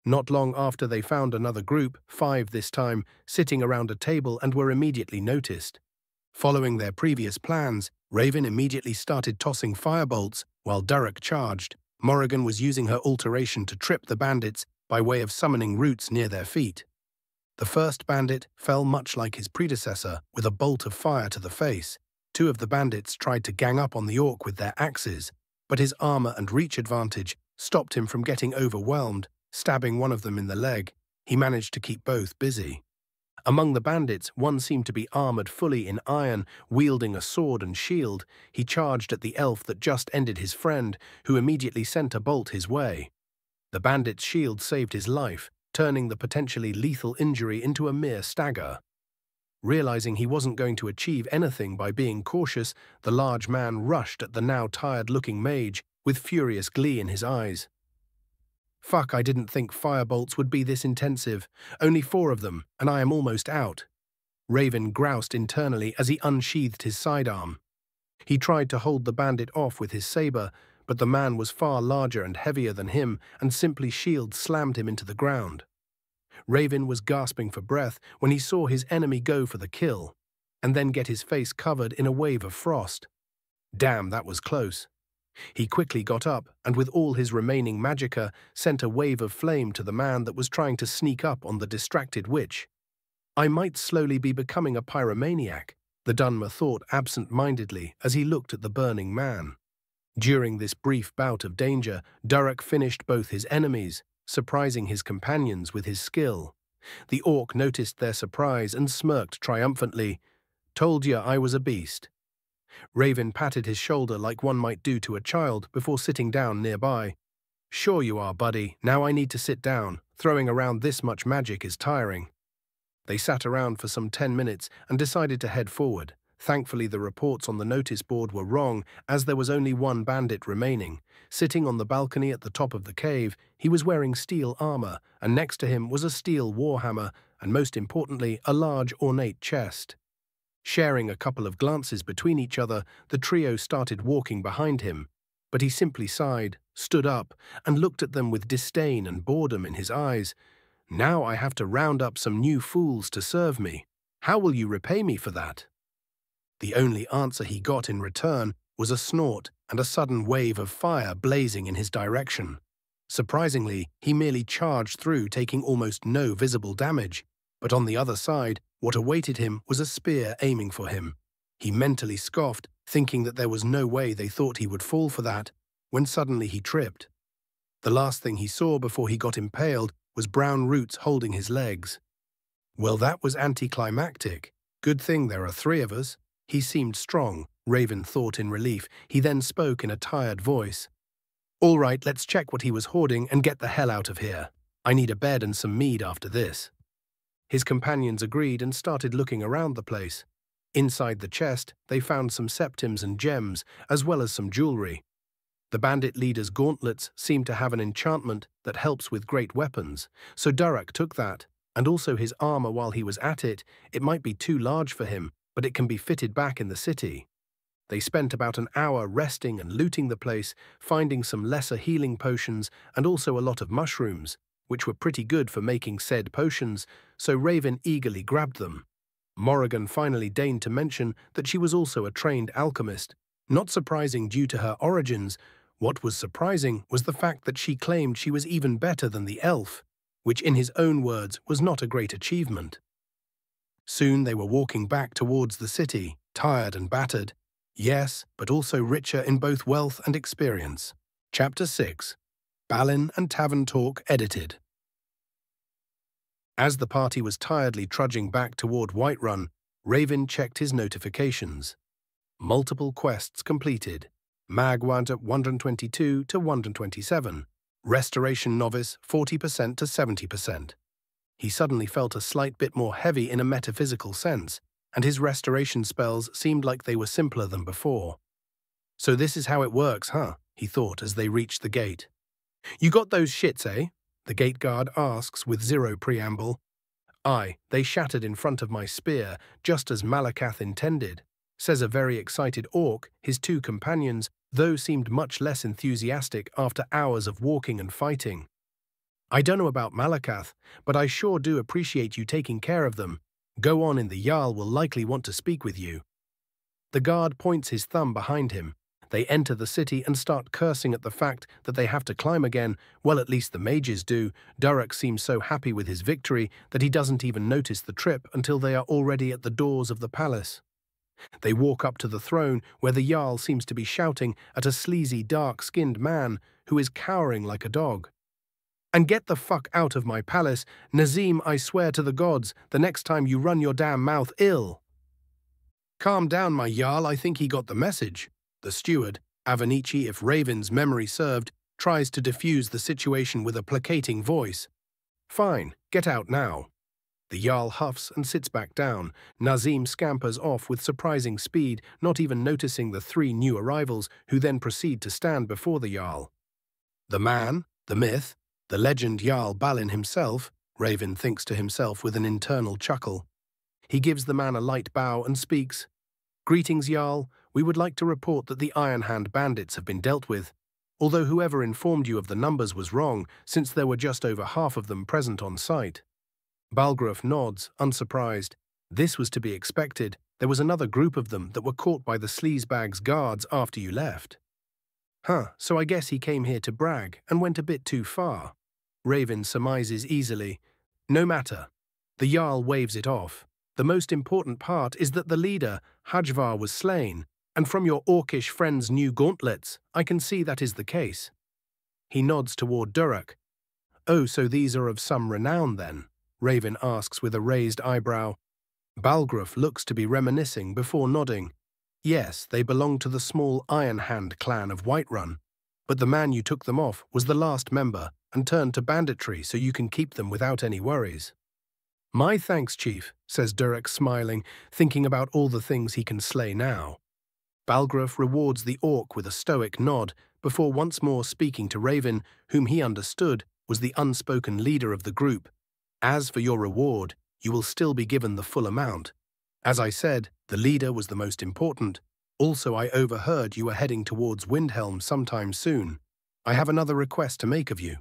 Not long after they found another group, five this time, sitting around a table and were immediately noticed. Following their previous plans, Raven immediately started tossing firebolts while Durrock charged. Morrigan was using her alteration to trip the bandits by way of summoning roots near their feet. The first bandit fell much like his predecessor, with a bolt of fire to the face, Two of the bandits tried to gang up on the orc with their axes, but his armor and reach advantage stopped him from getting overwhelmed, stabbing one of them in the leg. He managed to keep both busy. Among the bandits, one seemed to be armored fully in iron, wielding a sword and shield. He charged at the elf that just ended his friend, who immediately sent a bolt his way. The bandit's shield saved his life, turning the potentially lethal injury into a mere stagger. Realizing he wasn't going to achieve anything by being cautious, the large man rushed at the now tired-looking mage, with furious glee in his eyes. Fuck, I didn't think firebolts would be this intensive. Only four of them, and I am almost out. Raven groused internally as he unsheathed his sidearm. He tried to hold the bandit off with his saber, but the man was far larger and heavier than him, and simply shield slammed him into the ground. Raven was gasping for breath when he saw his enemy go for the kill, and then get his face covered in a wave of frost. Damn, that was close. He quickly got up, and with all his remaining magicka, sent a wave of flame to the man that was trying to sneak up on the distracted witch. I might slowly be becoming a pyromaniac, the Dunmer thought absent-mindedly as he looked at the burning man. During this brief bout of danger, Durrock finished both his enemies, surprising his companions with his skill. The orc noticed their surprise and smirked triumphantly. Told you I was a beast. Raven patted his shoulder like one might do to a child before sitting down nearby. Sure you are, buddy. Now I need to sit down. Throwing around this much magic is tiring. They sat around for some ten minutes and decided to head forward. Thankfully, the reports on the notice board were wrong, as there was only one bandit remaining. Sitting on the balcony at the top of the cave, he was wearing steel armor, and next to him was a steel warhammer, and most importantly, a large ornate chest. Sharing a couple of glances between each other, the trio started walking behind him, but he simply sighed, stood up, and looked at them with disdain and boredom in his eyes. Now I have to round up some new fools to serve me. How will you repay me for that? The only answer he got in return was a snort and a sudden wave of fire blazing in his direction. Surprisingly, he merely charged through, taking almost no visible damage. But on the other side, what awaited him was a spear aiming for him. He mentally scoffed, thinking that there was no way they thought he would fall for that, when suddenly he tripped. The last thing he saw before he got impaled was brown roots holding his legs. Well, that was anticlimactic. Good thing there are three of us. He seemed strong, Raven thought in relief. He then spoke in a tired voice. All right, let's check what he was hoarding and get the hell out of here. I need a bed and some mead after this. His companions agreed and started looking around the place. Inside the chest, they found some septims and gems, as well as some jewelry. The bandit leader's gauntlets seemed to have an enchantment that helps with great weapons, so Durak took that, and also his armor while he was at it. It might be too large for him, but it can be fitted back in the city. They spent about an hour resting and looting the place, finding some lesser healing potions and also a lot of mushrooms, which were pretty good for making said potions, so Raven eagerly grabbed them. Morrigan finally deigned to mention that she was also a trained alchemist. Not surprising due to her origins, what was surprising was the fact that she claimed she was even better than the elf, which in his own words was not a great achievement. Soon they were walking back towards the city, tired and battered. Yes, but also richer in both wealth and experience. Chapter 6 Balin and Tavern Talk edited. As the party was tiredly trudging back toward Whiterun, Raven checked his notifications. Multiple quests completed. Magwant at 122 to 127. Restoration Novice 40% to 70%. He suddenly felt a slight bit more heavy in a metaphysical sense, and his restoration spells seemed like they were simpler than before. So this is how it works, huh? he thought as they reached the gate. You got those shits, eh? The gate guard asks with zero preamble. Aye, they shattered in front of my spear, just as Malacath intended, says a very excited orc, his two companions, though seemed much less enthusiastic after hours of walking and fighting. I don't know about Malacath, but I sure do appreciate you taking care of them. Go on and the Jarl will likely want to speak with you. The guard points his thumb behind him. They enter the city and start cursing at the fact that they have to climb again. Well, at least the mages do. Durak seems so happy with his victory that he doesn't even notice the trip until they are already at the doors of the palace. They walk up to the throne where the Jarl seems to be shouting at a sleazy, dark-skinned man who is cowering like a dog. And get the fuck out of my palace. Nazeem, I swear to the gods, the next time you run your damn mouth ill. Calm down, my Jarl, I think he got the message. The steward, Avenicci, if Raven's memory served, tries to diffuse the situation with a placating voice. Fine, get out now. The Jarl huffs and sits back down. Nazeem scampers off with surprising speed, not even noticing the three new arrivals, who then proceed to stand before the Jarl. The man, the myth, the legend Jarl Balin himself, Raven thinks to himself with an internal chuckle. He gives the man a light bow and speaks. Greetings, Jarl. We would like to report that the Iron Hand bandits have been dealt with, although whoever informed you of the numbers was wrong, since there were just over half of them present on site. Balgruuf nods, unsurprised. This was to be expected. There was another group of them that were caught by the sleazebag's guards after you left. Huh, so I guess he came here to brag and went a bit too far. Raven surmises easily. No matter. The Jarl waves it off. The most important part is that the leader, Hajvarr, was slain, and from your orcish friend's new gauntlets, I can see that is the case. He nods toward Durak. Oh, so these are of some renown, then? Raven asks with a raised eyebrow. Balgruuf looks to be reminiscing before nodding. Yes, they belong to the small Iron Hand clan of Whiterun, but the man you took them off was the last member and turned to banditry so you can keep them without any worries. My thanks, Chief, says Durek smiling, thinking about all the things he can slay now. Balgruuf rewards the orc with a stoic nod before once more speaking to Raven, whom he understood was the unspoken leader of the group. As for your reward, you will still be given the full amount. As I said, the leader was the most important. Also, I overheard you were heading towards Windhelm sometime soon. I have another request to make of you.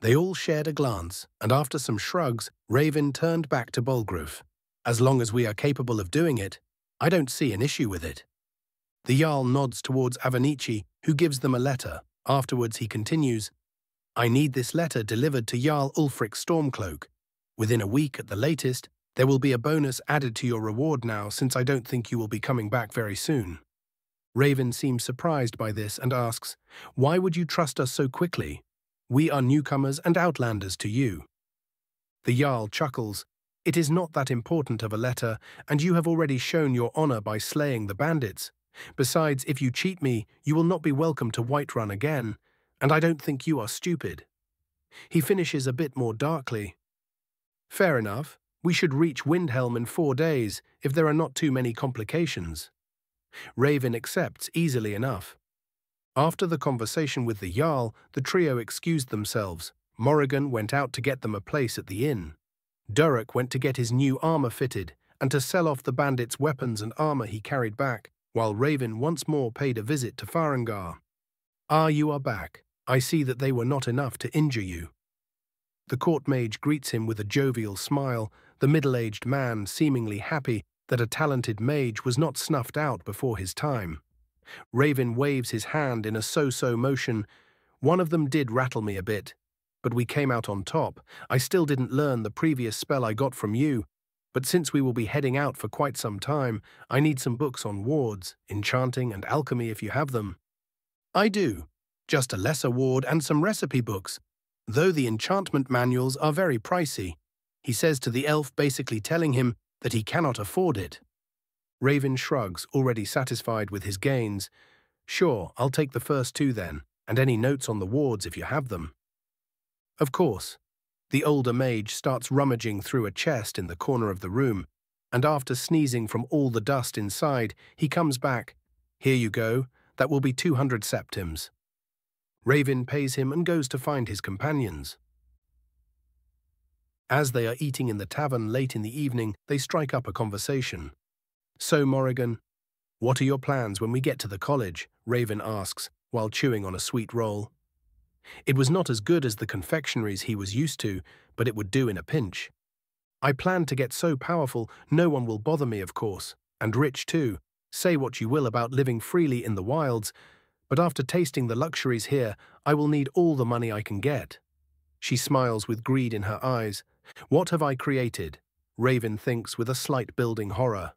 They all shared a glance, and after some shrugs, Raven turned back to Balgruuf. As long as we are capable of doing it, I don't see an issue with it. The Jarl nods towards Avenicci, who gives them a letter. Afterwards, he continues, I need this letter delivered to Jarl Ulfric Stormcloak. Within a week at the latest, there will be a bonus added to your reward now since I don't think you will be coming back very soon. Raven seems surprised by this and asks, Why would you trust us so quickly? We are newcomers and outlanders to you. The Jarl chuckles. It is not that important of a letter, and you have already shown your honor by slaying the bandits. Besides, if you cheat me, you will not be welcome to Whiterun again, and I don't think you are stupid. He finishes a bit more darkly. Fair enough. We should reach Windhelm in four days, if there are not too many complications. Raven accepts easily enough. After the conversation with the Jarl, the trio excused themselves. Morrigan went out to get them a place at the inn. Durek went to get his new armor fitted and to sell off the bandits' weapons and armor he carried back, while Raven once more paid a visit to Farengar. Ah, you are back. I see that they were not enough to injure you. The court mage greets him with a jovial smile, the middle-aged man seemingly happy that a talented mage was not snuffed out before his time. Raven waves his hand in a so-so motion. One of them did rattle me a bit, but we came out on top. I still didn't learn the previous spell I got from you, but since we will be heading out for quite some time, I need some books on wards, enchanting and alchemy if you have them. I do. Just a lesser ward and some recipe books, though the enchantment manuals are very pricey. He says to the elf basically telling him that he cannot afford it. Raven shrugs, already satisfied with his gains. Sure, I'll take the first two then, and any notes on the wards if you have them. Of course, the older mage starts rummaging through a chest in the corner of the room, and after sneezing from all the dust inside, he comes back. Here you go, that will be 200 septims. Raven pays him and goes to find his companions. As they are eating in the tavern late in the evening, they strike up a conversation. So, Morrigan, what are your plans when we get to the college? Raven asks, while chewing on a sweet roll. It was not as good as the confectionaries he was used to, but it would do in a pinch. I plan to get so powerful no one will bother me, of course, and rich too. Say what you will about living freely in the wilds, but after tasting the luxuries here, I will need all the money I can get. She smiles with greed in her eyes. What have I created? Raven thinks with a slight building horror.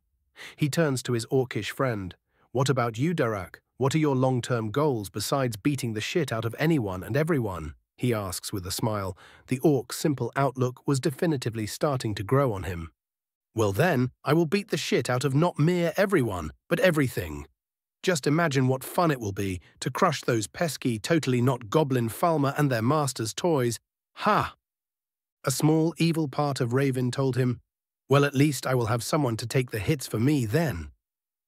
He turns to his orcish friend. What about you, Darak? What are your long-term goals besides beating the shit out of anyone and everyone? He asks with a smile. The orc's simple outlook was definitively starting to grow on him. Well then, I will beat the shit out of not mere everyone, but everything. Just imagine what fun it will be to crush those pesky, totally not goblin Falmer and their master's toys. Ha! A small, evil part of Raven told him, Well, at least I will have someone to take the hits for me then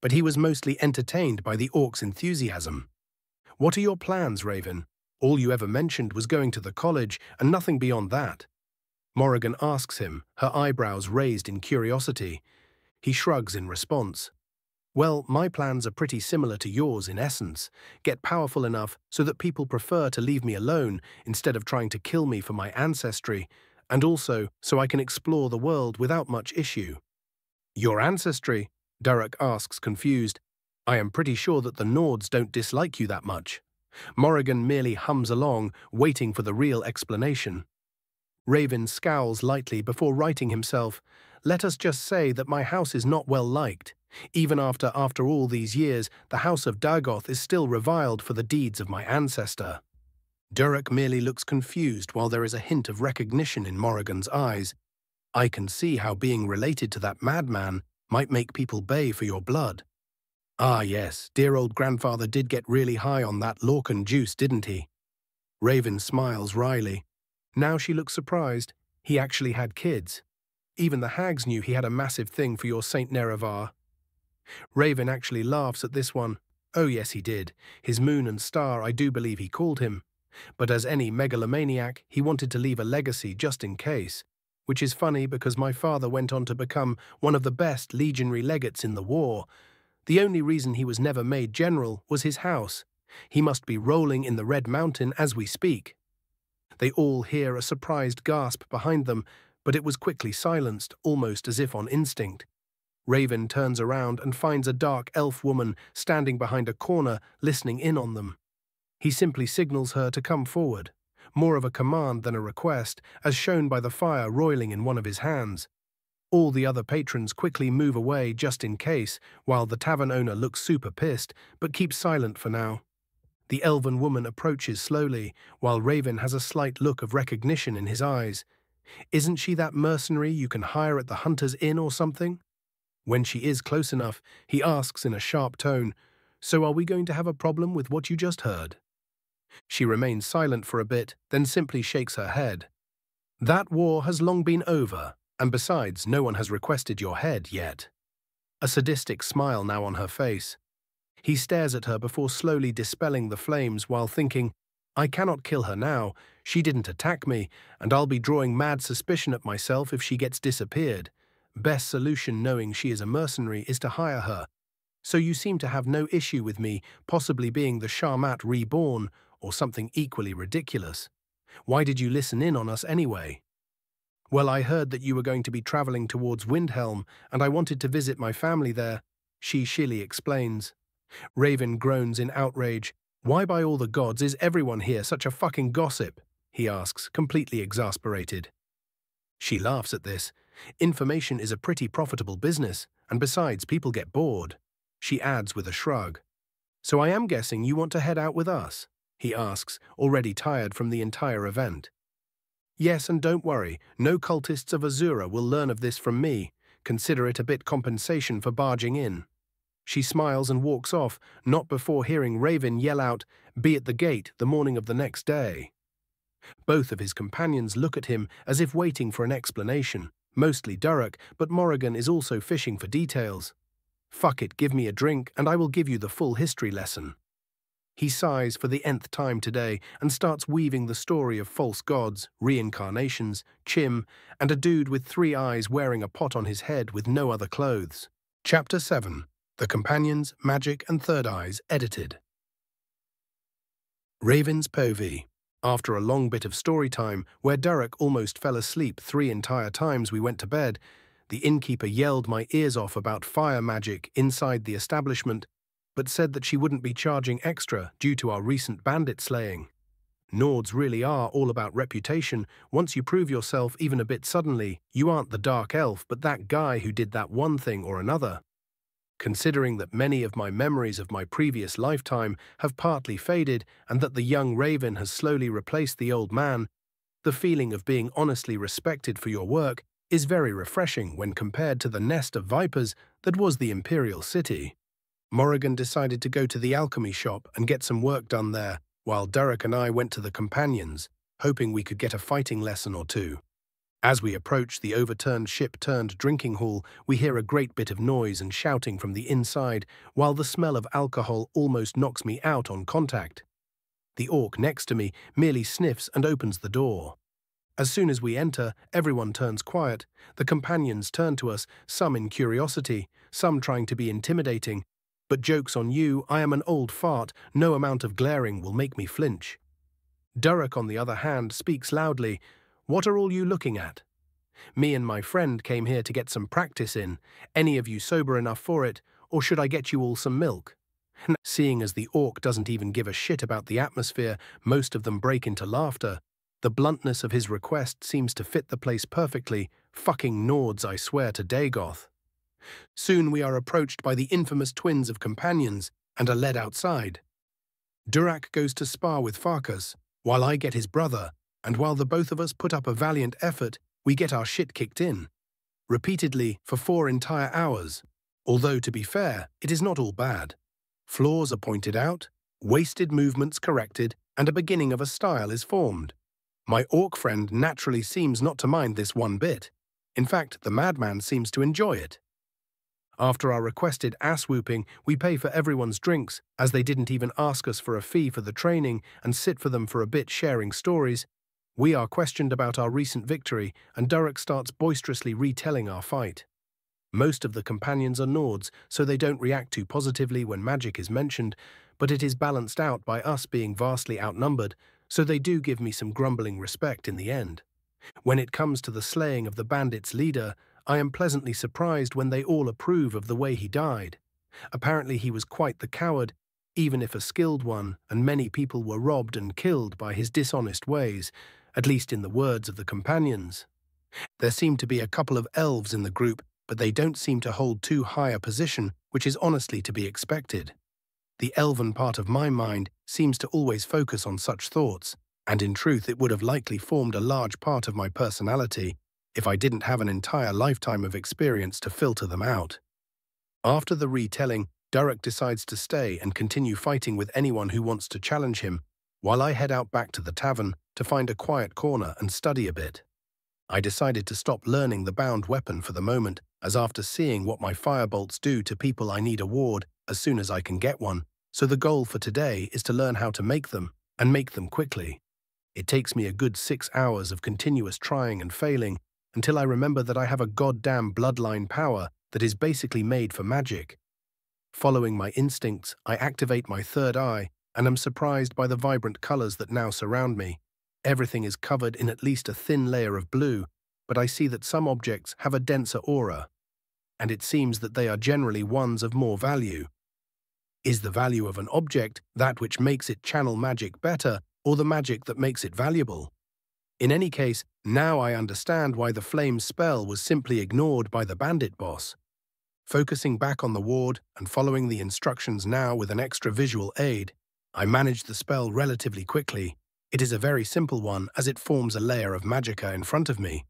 but he was mostly entertained by the orc's enthusiasm. What are your plans, Raven? All you ever mentioned was going to the college, and nothing beyond that. Morrigan asks him, her eyebrows raised in curiosity. He shrugs in response. Well, my plans are pretty similar to yours in essence. Get powerful enough so that people prefer to leave me alone instead of trying to kill me for my ancestry, and also so I can explore the world without much issue. Your ancestry? Durek asks, confused. I am pretty sure that the Nords don't dislike you that much. Morrigan merely hums along, waiting for the real explanation. Raven scowls lightly before writing himself, Let us just say that my house is not well liked. Even after after all these years, the house of Dagoth is still reviled for the deeds of my ancestor. Durek merely looks confused while there is a hint of recognition in Morrigan's eyes. I can see how being related to that madman might make people bay for your blood. Ah, yes, dear old grandfather did get really high on that Lorkhan juice, didn't he? Raven smiles wryly. Now she looks surprised. He actually had kids. Even the hags knew he had a massive thing for your Saint Nerevar. Raven actually laughs at this one. Oh, yes, he did. His moon and star, I do believe he called him. But as any megalomaniac, he wanted to leave a legacy just in case. Which is funny because my father went on to become one of the best legionary legates in the war. The only reason he was never made general was his house. He must be rolling in the Red Mountain as we speak. They all hear a surprised gasp behind them, but it was quickly silenced, almost as if on instinct. Raven turns around and finds a dark elf woman standing behind a corner, listening in on them. He simply signals her to come forward, more of a command than a request, as shown by the fire roiling in one of his hands. All the other patrons quickly move away just in case, while the tavern owner looks super pissed, but keeps silent for now. The elven woman approaches slowly, while Raven has a slight look of recognition in his eyes. Isn't she that mercenary you can hire at the Hunter's Inn or something? When she is close enough, he asks in a sharp tone, So are we going to have a problem with what you just heard? She remains silent for a bit, then simply shakes her head. That war has long been over, and besides, no one has requested your head yet. A sadistic smile now on her face. He stares at her before slowly dispelling the flames while thinking, I cannot kill her now, she didn't attack me, and I'll be drawing mad suspicion at myself if she gets disappeared. Best solution knowing she is a mercenary is to hire her. So you seem to have no issue with me possibly being the Sharmat reborn or something equally ridiculous. Why did you listen in on us anyway? Well, I heard that you were going to be travelling towards Windhelm, and I wanted to visit my family there, she shilly explains. Raven groans in outrage. Why by all the gods is everyone here such a fucking gossip? he asks, completely exasperated. She laughs at this. Information is a pretty profitable business, and besides, people get bored. She adds with a shrug. So I am guessing you want to head out with us? He asks, already tired from the entire event. Yes, and don't worry, no cultists of Azura will learn of this from me. Consider it a bit compensation for barging in. She smiles and walks off, not before hearing Raven yell out, Be at the gate the morning of the next day. Both of his companions look at him as if waiting for an explanation, mostly Durek, but Morrigan is also fishing for details. Fuck it, give me a drink, and I will give you the full history lesson. He sighs for the nth time today and starts weaving the story of false gods, reincarnations, Chim, and a dude with three eyes wearing a pot on his head with no other clothes. Chapter 7 The Companions, Magic and Third Eyes, edited. Raven's Povey. After a long bit of story time, where Durek almost fell asleep three entire times we went to bed, the innkeeper yelled my ears off about fire magic inside the establishment but said that she wouldn't be charging extra due to our recent bandit slaying. Nords really are all about reputation. Once you prove yourself even a bit suddenly, you aren't the dark elf, but that guy who did that one thing or another. Considering that many of my memories of my previous lifetime have partly faded and that the young raven has slowly replaced the old man, the feeling of being honestly respected for your work is very refreshing when compared to the nest of vipers that was the Imperial City. Morrigan decided to go to the alchemy shop and get some work done there, while Durek and I went to the companions, hoping we could get a fighting lesson or two. As we approach the overturned ship-turned drinking hall, we hear a great bit of noise and shouting from the inside, while the smell of alcohol almost knocks me out on contact. The orc next to me merely sniffs and opens the door. As soon as we enter, everyone turns quiet. The companions turn to us, some in curiosity, some trying to be intimidating, but joke's on you, I am an old fart, no amount of glaring will make me flinch. Durek, on the other hand, speaks loudly, What are all you looking at? Me and my friend came here to get some practice in. Any of you sober enough for it, or should I get you all some milk? Seeing as the orc doesn't even give a shit about the atmosphere, most of them break into laughter. The bluntness of his request seems to fit the place perfectly. Fucking Nords, I swear to Dagoth. Soon we are approached by the infamous twins of companions and are led outside. Durak goes to spar with Farkas, while I get his brother, and while the both of us put up a valiant effort, we get our shit kicked in. Repeatedly, for four entire hours. Although, to be fair, it is not all bad. Flaws are pointed out, wasted movements corrected, and a beginning of a style is formed. My orc friend naturally seems not to mind this one bit. In fact, the madman seems to enjoy it. After our requested ass whooping, we pay for everyone's drinks, as they didn't even ask us for a fee for the training and sit for them for a bit sharing stories. We are questioned about our recent victory, and Durek starts boisterously retelling our fight. Most of the companions are Nords, so they don't react too positively when magic is mentioned, but it is balanced out by us being vastly outnumbered, so they do give me some grumbling respect in the end. When it comes to the slaying of the bandits' leader, I am pleasantly surprised when they all approve of the way he died. Apparently he was quite the coward, even if a skilled one, and many people were robbed and killed by his dishonest ways, at least in the words of the companions. There seem to be a couple of elves in the group, but they don't seem to hold too high a position, which is honestly to be expected. The elven part of my mind seems to always focus on such thoughts, and in truth it would have likely formed a large part of my personality if I didn't have an entire lifetime of experience to filter them out. After the retelling, Durek decides to stay and continue fighting with anyone who wants to challenge him, while I head out back to the tavern to find a quiet corner and study a bit. I decided to stop learning the bound weapon for the moment, as after seeing what my firebolts do to people I need a ward as soon as I can get one, so the goal for today is to learn how to make them, and make them quickly. It takes me a good six hours of continuous trying and failing until I remember that I have a goddamn bloodline power that is basically made for magic. Following my instincts, I activate my third eye and am surprised by the vibrant colors that now surround me. Everything is covered in at least a thin layer of blue, but I see that some objects have a denser aura, and it seems that they are generally ones of more value. Is the value of an object that which makes it channel magic better, or the magic that makes it valuable? In any case, now I understand why the flame spell was simply ignored by the bandit boss. Focusing back on the ward and following the instructions now with an extra visual aid, I managed the spell relatively quickly. It is a very simple one as it forms a layer of magicka in front of me,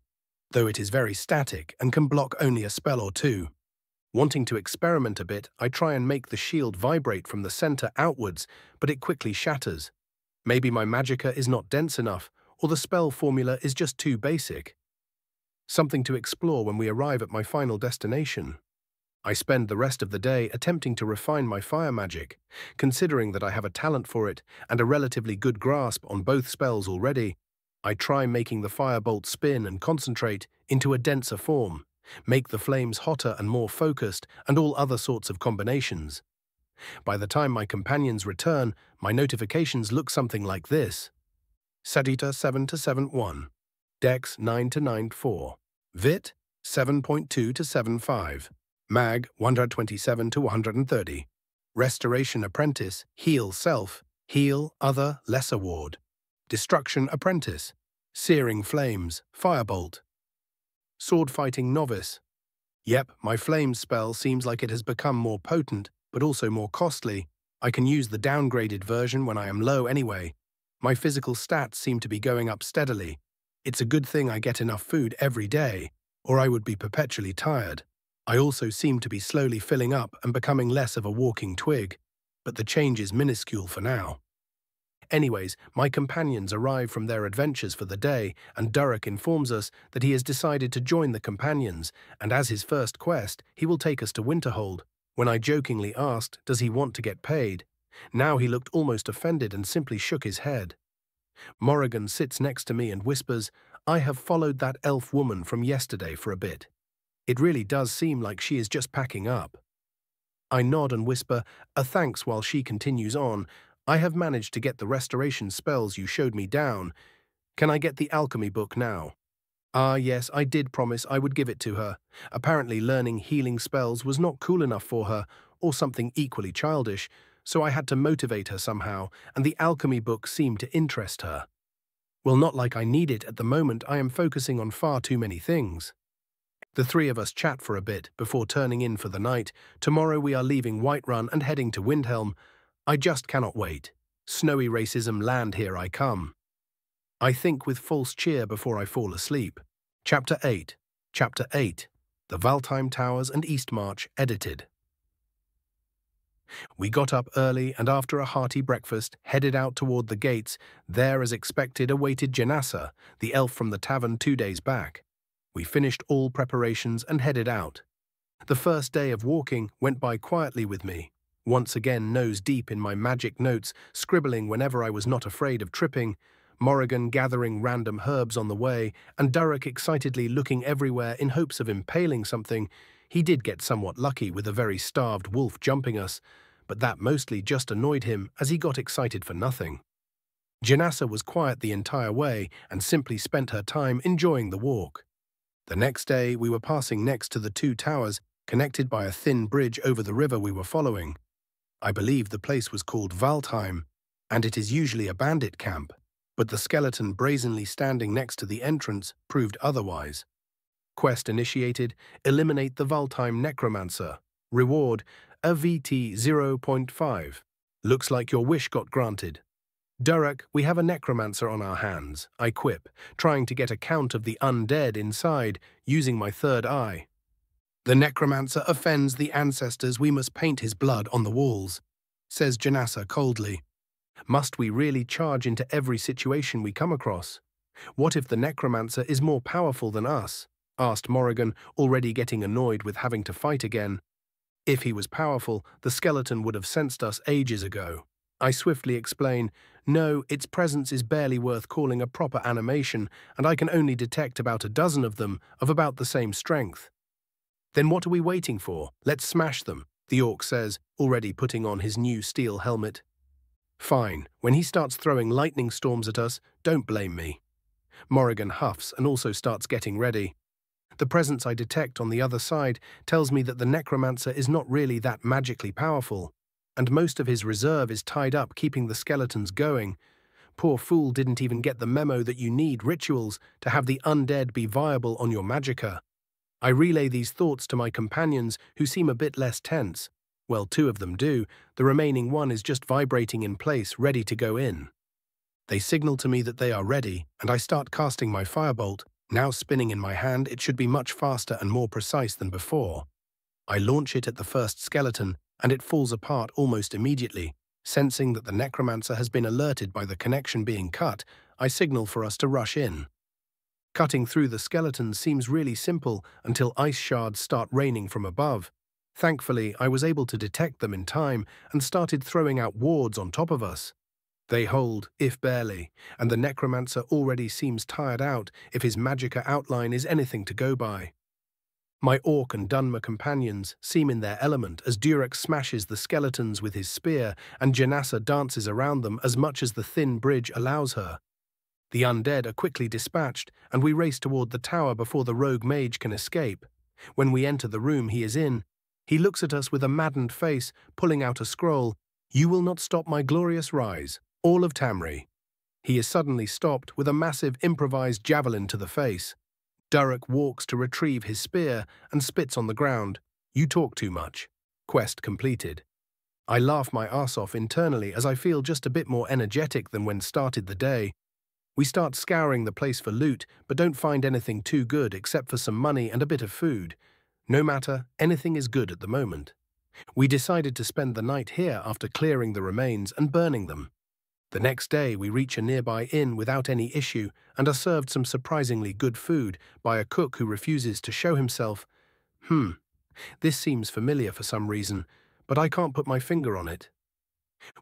though it is very static and can block only a spell or two. Wanting to experiment a bit, I try and make the shield vibrate from the center outwards, but it quickly shatters. Maybe my magicka is not dense enough, or the spell formula is just too basic. Something to explore when we arrive at my final destination. I spend the rest of the day attempting to refine my fire magic, considering that I have a talent for it and a relatively good grasp on both spells already. I try making the firebolt spin and concentrate into a denser form, make the flames hotter and more focused, and all other sorts of combinations. By the time my companions return, my notifications look something like this. Sadita 7 to 7.1, Dex 9 to 9.4, Vit 7.2 to 7.5, Mag 127 to 130, Restoration Apprentice, Heal Self, Heal Other Lesser Ward, Destruction Apprentice, Searing Flames, Firebolt, Sword Fighting Novice. Yep, my Flames spell seems like it has become more potent, but also more costly. I can use the downgraded version when I am low anyway, my physical stats seem to be going up steadily. It's a good thing I get enough food every day, or I would be perpetually tired. I also seem to be slowly filling up and becoming less of a walking twig, but the change is minuscule for now. Anyways, my companions arrive from their adventures for the day, and Durek informs us that he has decided to join the companions, and as his first quest, he will take us to Winterhold. When I jokingly asked, does he want to get paid, now he looked almost offended and simply shook his head. Morrigan sits next to me and whispers, I have followed that elf woman from yesterday for a bit. It really does seem like she is just packing up. I nod and whisper, a thanks while she continues on. I have managed to get the restoration spells you showed me down. Can I get the alchemy book now? Ah, yes, I did promise I would give it to her. Apparently learning healing spells was not cool enough for her, or something equally childish, so I had to motivate her somehow, and the alchemy book seemed to interest her. Well, not like I need it at the moment, I am focusing on far too many things. The three of us chat for a bit before turning in for the night. Tomorrow we are leaving Whiterun and heading to Windhelm. I just cannot wait. Snowy racism land here I come. I think with false cheer before I fall asleep. Chapter 8 Chapter 8 The Valtheim Towers and Eastmarch, edited. We got up early and after a hearty breakfast headed out toward the gates. There, as expected, awaited Janassa, the elf from the tavern two days back. We finished all preparations and headed out. The first day of walking went by quietly with me, once again nose deep in my magic notes, scribbling whenever I was not afraid of tripping, Morrigan gathering random herbs on the way, and Durek excitedly looking everywhere in hopes of impaling something. He did get somewhat lucky with a very starved wolf jumping us, but that mostly just annoyed him as he got excited for nothing. Janassa was quiet the entire way and simply spent her time enjoying the walk. The next day, we were passing next to the two towers, connected by a thin bridge over the river we were following. I believe the place was called Valtheim, and it is usually a bandit camp, but the skeleton brazenly standing next to the entrance proved otherwise. Quest initiated, eliminate the Valtheim necromancer. Reward, a VT 0.5. Looks like your wish got granted. Durek, we have a necromancer on our hands, I quip, trying to get a count of the undead inside, using my third eye. The necromancer offends the ancestors, we must paint his blood on the walls, says Janassa coldly. Must we really charge into every situation we come across? What if the necromancer is more powerful than us? Asked Morrigan, already getting annoyed with having to fight again. If he was powerful, the skeleton would have sensed us ages ago. I swiftly explain, no, its presence is barely worth calling a proper animation, and I can only detect about a dozen of them of about the same strength. Then what are we waiting for? Let's smash them, the orc says, already putting on his new steel helmet. Fine, when he starts throwing lightning storms at us, don't blame me. Morrigan huffs and also starts getting ready. The presence I detect on the other side tells me that the necromancer is not really that magically powerful, and most of his reserve is tied up keeping the skeletons going. Poor fool didn't even get the memo that you need rituals to have the undead be viable on your magicka. I relay these thoughts to my companions, who seem a bit less tense. Well, two of them do. The remaining one is just vibrating in place, ready to go in. They signal to me that they are ready, and I start casting my firebolt, now spinning in my hand, it should be much faster and more precise than before. I launch it at the first skeleton, and it falls apart almost immediately. Sensing that the necromancer has been alerted by the connection being cut, I signal for us to rush in. Cutting through the skeletons seems really simple until ice shards start raining from above. Thankfully, I was able to detect them in time and started throwing out wards on top of us. They hold, if barely, and the necromancer already seems tired out if his magicka outline is anything to go by. My orc and Dunmer companions seem in their element as Durek smashes the skeletons with his spear and Janassa dances around them as much as the thin bridge allows her. The undead are quickly dispatched, and we race toward the tower before the rogue mage can escape. When we enter the room he is in, he looks at us with a maddened face, pulling out a scroll. You will not stop my glorious rise all of Tamri. He is suddenly stopped with a massive improvised javelin to the face. Durek walks to retrieve his spear and spits on the ground. You talk too much. Quest completed. I laugh my ass off internally as I feel just a bit more energetic than when started the day. We start scouring the place for loot, but don't find anything too good except for some money and a bit of food. No matter, anything is good at the moment. We decided to spend the night here after clearing the remains and burning them. The next day, we reach a nearby inn without any issue and are served some surprisingly good food by a cook who refuses to show himself. Hmm, this seems familiar for some reason, but I can't put my finger on it.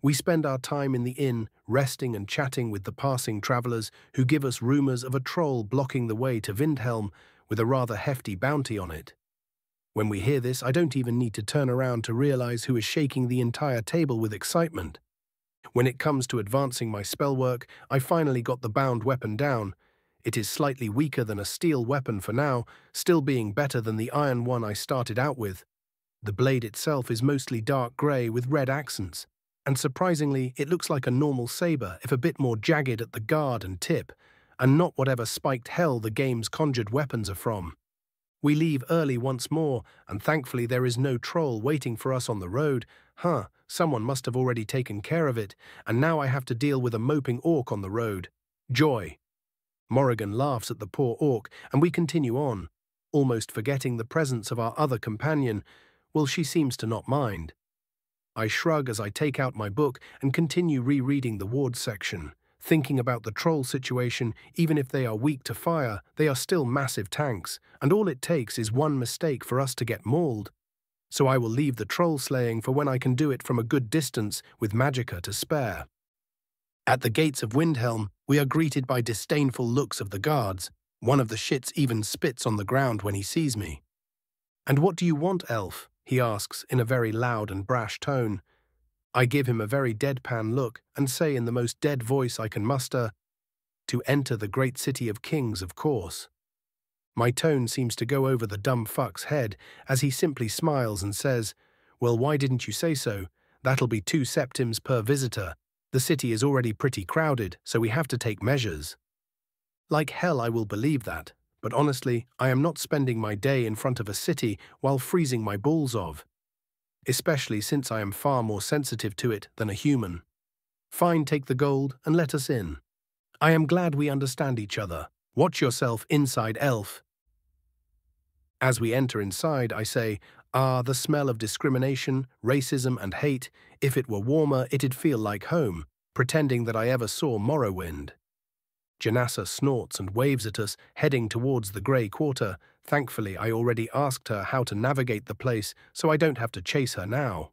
We spend our time in the inn, resting and chatting with the passing travellers who give us rumours of a troll blocking the way to Windhelm with a rather hefty bounty on it. When we hear this, I don't even need to turn around to realise who is shaking the entire table with excitement. When it comes to advancing my spell work, I finally got the bound weapon down. It is slightly weaker than a steel weapon for now, still being better than the iron one I started out with. The blade itself is mostly dark grey with red accents, and surprisingly, it looks like a normal sabre if a bit more jagged at the guard and tip, and not whatever spiked hell the game's conjured weapons are from. We leave early once more, and thankfully there is no troll waiting for us on the road. Huh, someone must have already taken care of it, and now I have to deal with a moping orc on the road. Joy. Morrigan laughs at the poor orc, and we continue on. almost forgetting the presence of our other companion, well, she seems to not mind. I shrug as I take out my book and continue rereading the ward section, thinking about the troll situation, even if they are weak to fire, they are still massive tanks, and all it takes is one mistake for us to get mauled. So I will leave the troll slaying for when I can do it from a good distance with magicka to spare. At the gates of Windhelm, we are greeted by disdainful looks of the guards. One of the shits even spits on the ground when he sees me. And what do you want, elf? he asks in a very loud and brash tone. I give him a very deadpan look and say in the most dead voice I can muster, To enter the great city of kings, of course. My tone seems to go over the dumb fuck's head as he simply smiles and says, Well, why didn't you say so? That'll be two septims per visitor, the city is already pretty crowded, so we have to take measures. Like hell, I will believe that, but honestly, I am not spending my day in front of a city while freezing my balls off. Especially since I am far more sensitive to it than a human. Fine, take the gold and let us in. I am glad we understand each other. Watch yourself inside, elf. As we enter inside, I say, Ah, the smell of discrimination, racism, and hate. If it were warmer, it'd feel like home, pretending that I ever saw Morrowind. Janassa snorts and waves at us, heading towards the grey quarter. Thankfully, I already asked her how to navigate the place, so I don't have to chase her now.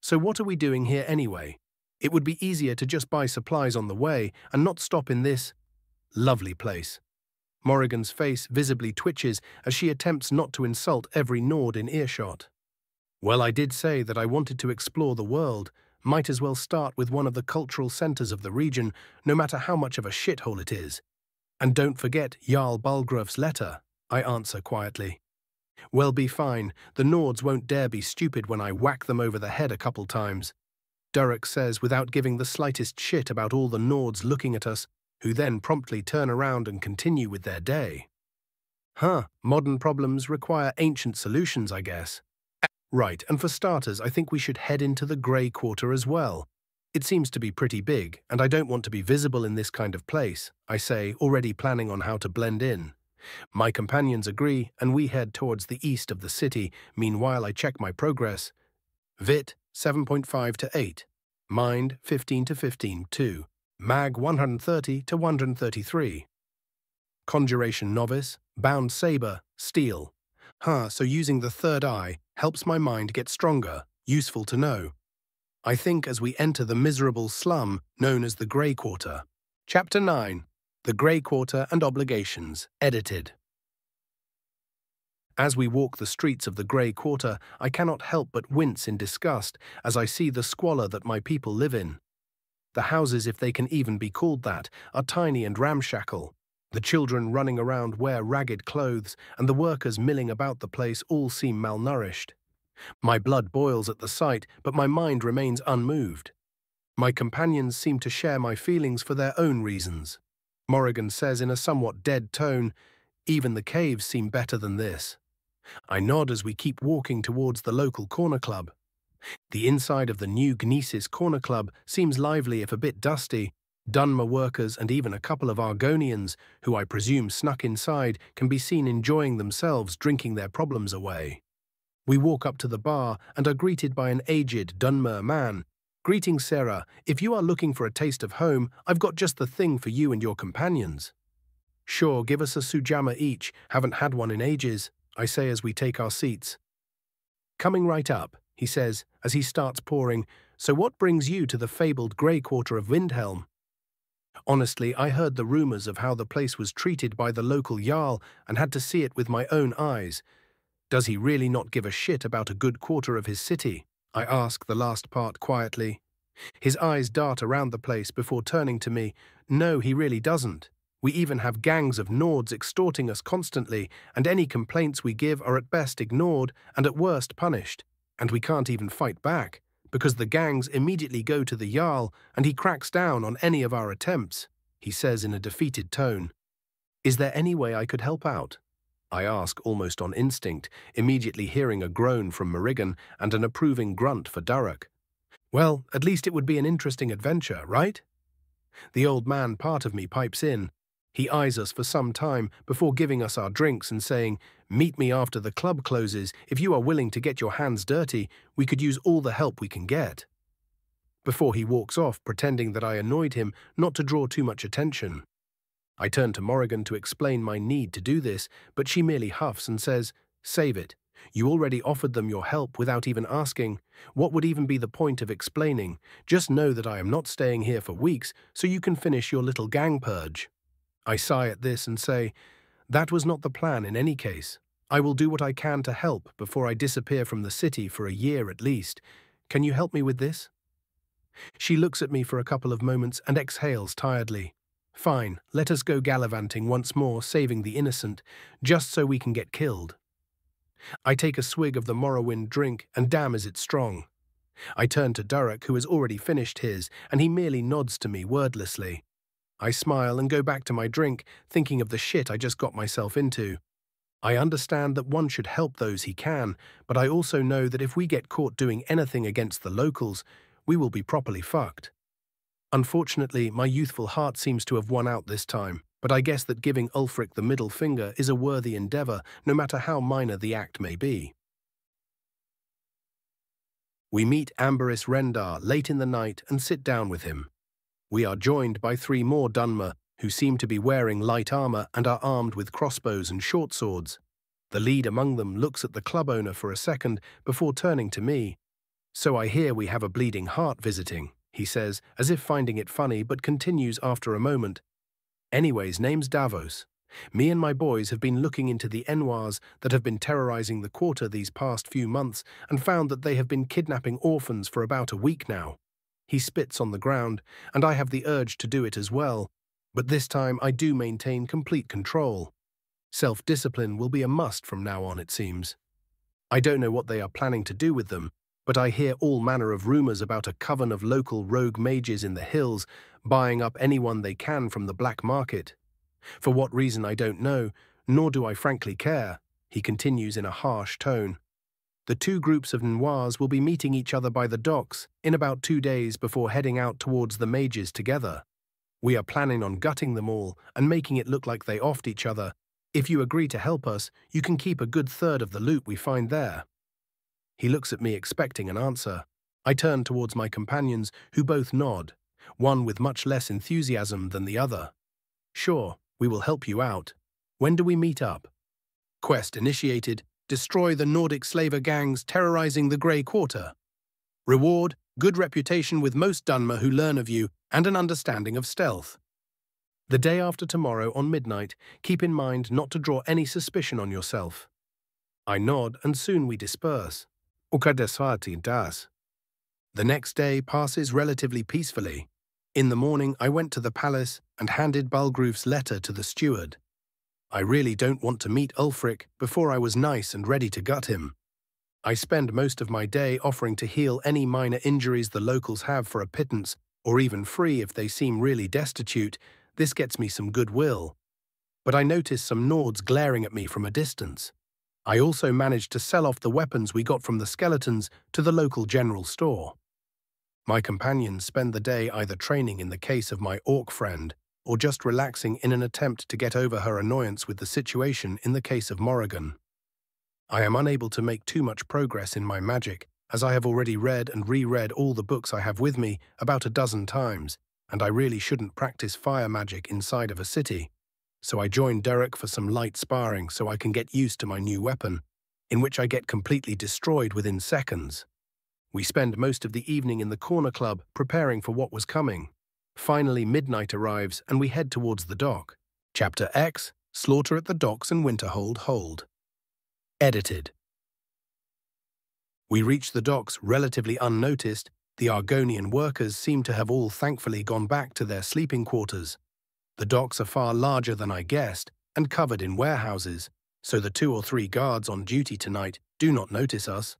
So what are we doing here anyway? It would be easier to just buy supplies on the way and not stop in this lovely place. Morrigan's face visibly twitches as she attempts not to insult every Nord in earshot. Well, I did say that I wanted to explore the world. Might as well start with one of the cultural centres of the region, no matter how much of a shithole it is. And don't forget Jarl Balgruuf's letter, I answer quietly. Well, be fine. The Nords won't dare be stupid when I whack them over the head a couple times. Durek says without giving the slightest shit about all the Nords looking at us, who then promptly turn around and continue with their day. Huh, modern problems require ancient solutions, I guess. Right, and for starters, I think we should head into the Grey Quarter as well. It seems to be pretty big, and I don't want to be visible in this kind of place, I say, already planning on how to blend in. My companions agree, and we head towards the east of the city. Meanwhile, I check my progress. Vit 7.5 to 8. Mind 15 to 15 2. Mag 130 to 133. Conjuration Novice, Bound Sabre, Steel. Huh, so using the third eye helps my mind get stronger, useful to know. I think as we enter the miserable slum known as the Grey Quarter. Chapter 9 The Grey Quarter and Obligations, edited. As we walk the streets of the Grey Quarter, I cannot help but wince in disgust as I see the squalor that my people live in. The houses, if they can even be called that, are tiny and ramshackle. The children running around wear ragged clothes, and the workers milling about the place all seem malnourished. My blood boils at the sight, but my mind remains unmoved. My companions seem to share my feelings for their own reasons. Morrigan says in a somewhat dead tone, Even the caves seem better than this. I nod as we keep walking towards the local corner club. The inside of the new Gnisis Corner Club seems lively if a bit dusty. Dunmer workers and even a couple of Argonians, who I presume snuck inside, can be seen enjoying themselves drinking their problems away. We walk up to the bar and are greeted by an aged Dunmer man. Greetings, sera. If you are looking for a taste of home, I've got just the thing for you and your companions. Sure, give us a sujamma each. Haven't had one in ages, I say as we take our seats. Coming right up, he says as he starts pouring, So what brings you to the fabled grey quarter of Windhelm? Honestly, I heard the rumours of how the place was treated by the local Jarl and had to see it with my own eyes. Does he really not give a shit about a good quarter of his city? I ask the last part quietly. His eyes dart around the place before turning to me. No, he really doesn't. We even have gangs of Nords extorting us constantly, and any complaints we give are at best ignored and at worst punished and we can't even fight back, because the gangs immediately go to the Jarl and he cracks down on any of our attempts, he says in a defeated tone. Is there any way I could help out? I ask almost on instinct, immediately hearing a groan from Morrigan and an approving grunt for Durek. Well, at least it would be an interesting adventure, right? The old man part of me pipes in. He eyes us for some time before giving us our drinks and saying, Meet me after the club closes. If you are willing to get your hands dirty, we could use all the help we can get. Before he walks off, pretending that I annoyed him not to draw too much attention. I turn to Morrigan to explain my need to do this, but she merely huffs and says, Save it. You already offered them your help without even asking. What would even be the point of explaining? Just know that I am not staying here for weeks, so you can finish your little gang purge. I sigh at this and say, That was not the plan in any case. I will do what I can to help before I disappear from the city for a year at least. Can you help me with this? She looks at me for a couple of moments and exhales tiredly. Fine, let us go gallivanting once more, saving the innocent, just so we can get killed. I take a swig of the Morrowind drink, and damn is it strong. I turn to Durek, who has already finished his, and he merely nods to me wordlessly. I smile and go back to my drink, thinking of the shit I just got myself into. I understand that one should help those he can, but I also know that if we get caught doing anything against the locals, we will be properly fucked. Unfortunately, my youthful heart seems to have won out this time, but I guess that giving Ulfric the middle finger is a worthy endeavour, no matter how minor the act may be. We meet Ambarys Rendar late in the night and sit down with him. We are joined by three more Dunmer, who seem to be wearing light armour and are armed with crossbows and short swords. The lead among them looks at the club owner for a second before turning to me. So I hear we have a bleeding heart visiting he says, as if finding it funny, but continues after a moment. Anyways, name's Davos. Me and my boys have been looking into the Enoirs that have been terrorizing the quarter these past few months and found that they have been kidnapping orphans for about a week now. He spits on the ground, and I have the urge to do it as well, but this time I do maintain complete control. Self-discipline will be a must from now on, it seems. I don't know what they are planning to do with them, but I hear all manner of rumours about a coven of local rogue mages in the hills buying up anyone they can from the black market. For what reason I don't know, nor do I frankly care, he continues in a harsh tone. The two groups of Nords will be meeting each other by the docks in about two days before heading out towards the mages together. We are planning on gutting them all and making it look like they offed each other. If you agree to help us, you can keep a good third of the loot we find there. He looks at me expecting an answer. I turn towards my companions, who both nod, one with much less enthusiasm than the other. Sure, we will help you out. When do we meet up? Quest initiated. Destroy the Nordic slaver gangs terrorizing the Grey Quarter. Reward, good reputation with most Dunmer who learn of you and an understanding of stealth. The day after tomorrow on midnight, keep in mind not to draw any suspicion on yourself. I nod and soon we disperse. Ukadeswati does. The next day passes relatively peacefully. In the morning, I went to the palace and handed Balgruuf's letter to the steward. I really don't want to meet Ulfric before I was nice and ready to gut him. I spend most of my day offering to heal any minor injuries the locals have for a pittance, or even free if they seem really destitute. This gets me some goodwill. But I notice some Nords glaring at me from a distance. I also managed to sell off the weapons we got from the skeletons to the local general store. My companions spend the day either training in the case of my orc friend or just relaxing in an attempt to get over her annoyance with the situation in the case of Morrigan. I am unable to make too much progress in my magic, as I have already read and reread all the books I have with me about a dozen times, and I really shouldn't practice fire magic inside of a city so I join Durek for some light sparring so I can get used to my new weapon, in which I get completely destroyed within seconds. We spend most of the evening in the corner club preparing for what was coming. Finally, midnight arrives and we head towards the dock. Chapter X Slaughter at the Docks and Winterhold Hold. Edited. We reach the docks relatively unnoticed. The Argonian workers seem to have all thankfully gone back to their sleeping quarters. The docks are far larger than I guessed and covered in warehouses, so the two or three guards on duty tonight do not notice us.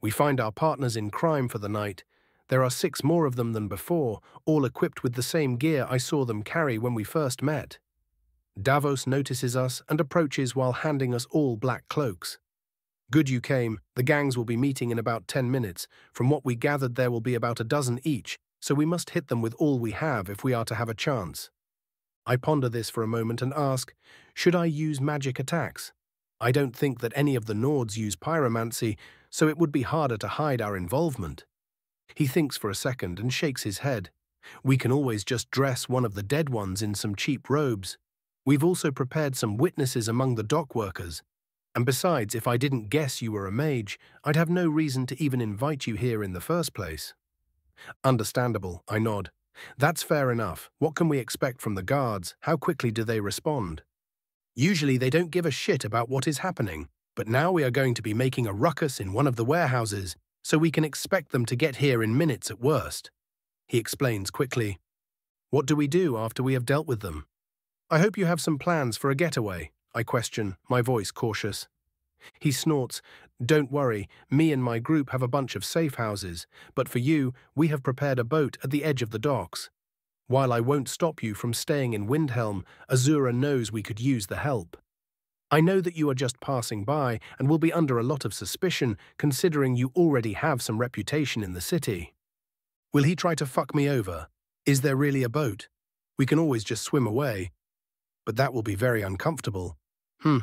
We find our partners in crime for the night. There are six more of them than before, all equipped with the same gear I saw them carry when we first met. Davos notices us and approaches while handing us all black cloaks. Good you came. The gangs will be meeting in about ten minutes. From what we gathered, there will be about a dozen each, so we must hit them with all we have if we are to have a chance. I ponder this for a moment and ask, should I use magic attacks? I don't think that any of the Nords use pyromancy, so it would be harder to hide our involvement. He thinks for a second and shakes his head. We can always just dress one of the dead ones in some cheap robes. We've also prepared some witnesses among the dock workers. And besides, if I didn't guess you were a mage, I'd have no reason to even invite you here in the first place. Understandable, I nod. That's fair enough. What can we expect from the guards? How quickly do they respond? Usually they don't give a shit about what is happening, but now we are going to be making a ruckus in one of the warehouses, so we can expect them to get here in minutes at worst. He explains quickly. What do we do after we have dealt with them? I hope you have some plans for a getaway, I question, my voice cautious. He snorts, Don't worry, me and my group have a bunch of safe houses, but for you, we have prepared a boat at the edge of the docks. While I won't stop you from staying in Windhelm, Azura knows we could use the help. I know that you are just passing by and will be under a lot of suspicion considering you already have some reputation in the city. Will he try to fuck me over? Is there really a boat? We can always just swim away. But that will be very uncomfortable. Hmm.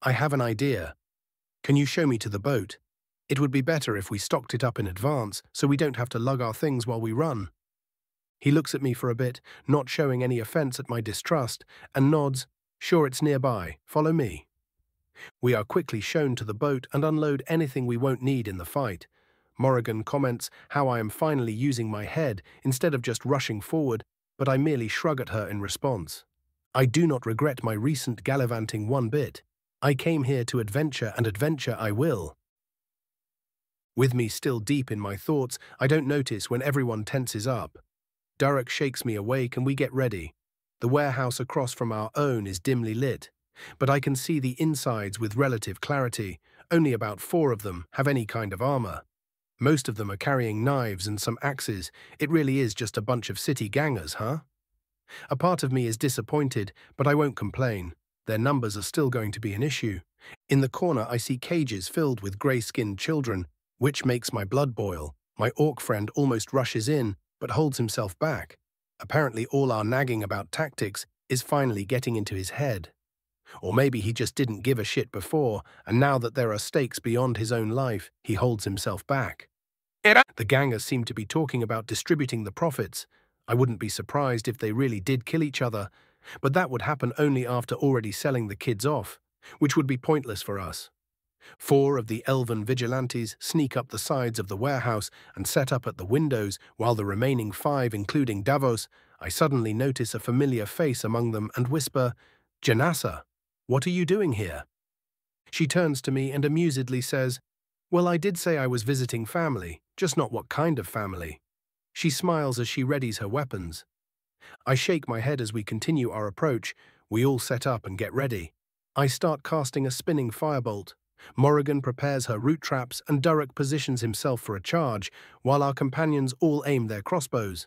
I have an idea. Can you show me to the boat? It would be better if we stocked it up in advance so we don't have to lug our things while we run. He looks at me for a bit, not showing any offense at my distrust, and nods Sure, it's nearby. Follow me. We are quickly shown to the boat and unload anything we won't need in the fight. Morrigan comments how I am finally using my head instead of just rushing forward, but I merely shrug at her in response. I do not regret my recent gallivanting one bit. I came here to adventure, and adventure I will. With me still deep in my thoughts, I don't notice when everyone tenses up. Durek shakes me awake and we get ready. The warehouse across from our own is dimly lit, but I can see the insides with relative clarity. Only about four of them have any kind of armor. Most of them are carrying knives and some axes. It really is just a bunch of city gangers, huh? A part of me is disappointed, but I won't complain. Their numbers are still going to be an issue. In the corner, I see cages filled with grey-skinned children, which makes my blood boil. My orc friend almost rushes in, but holds himself back. Apparently all our nagging about tactics is finally getting into his head. Or maybe he just didn't give a shit before, and now that there are stakes beyond his own life, he holds himself back. The gangers seem to be talking about distributing the profits. I wouldn't be surprised if they really did kill each other, but that would happen only after already selling the kids off, which would be pointless for us. Four of the elven vigilantes sneak up the sides of the warehouse and set up at the windows, while the remaining five, including Davos, I suddenly notice a familiar face among them and whisper, Janassa, what are you doing here? She turns to me and amusedly says, Well, I did say I was visiting family, just not what kind of family. She smiles as she readies her weapons. I shake my head as we continue our approach. We all set up and get ready. I start casting a spinning firebolt, Morrigan prepares her root traps and Durek positions himself for a charge, while our companions all aim their crossbows.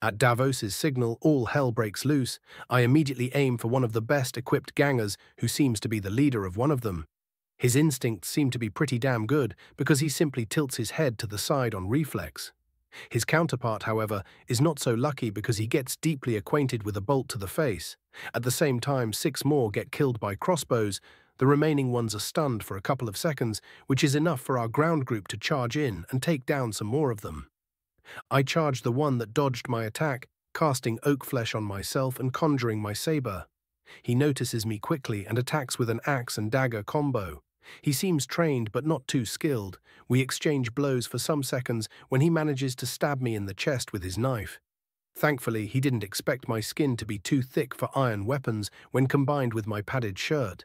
At Davos's signal, all hell breaks loose. I immediately aim for one of the best equipped gangers, who seems to be the leader of one of them. His instincts seem to be pretty damn good, because he simply tilts his head to the side on reflex. His counterpart, however, is not so lucky because he gets deeply acquainted with a bolt to the face. At the same time, six more get killed by crossbows, the remaining ones are stunned for a couple of seconds, which is enough for our ground group to charge in and take down some more of them. I charge the one that dodged my attack, casting oak flesh on myself and conjuring my saber. He notices me quickly and attacks with an axe and dagger combo. He seems trained but not too skilled. We exchange blows for some seconds when he manages to stab me in the chest with his knife. Thankfully, he didn't expect my skin to be too thick for iron weapons when combined with my padded shirt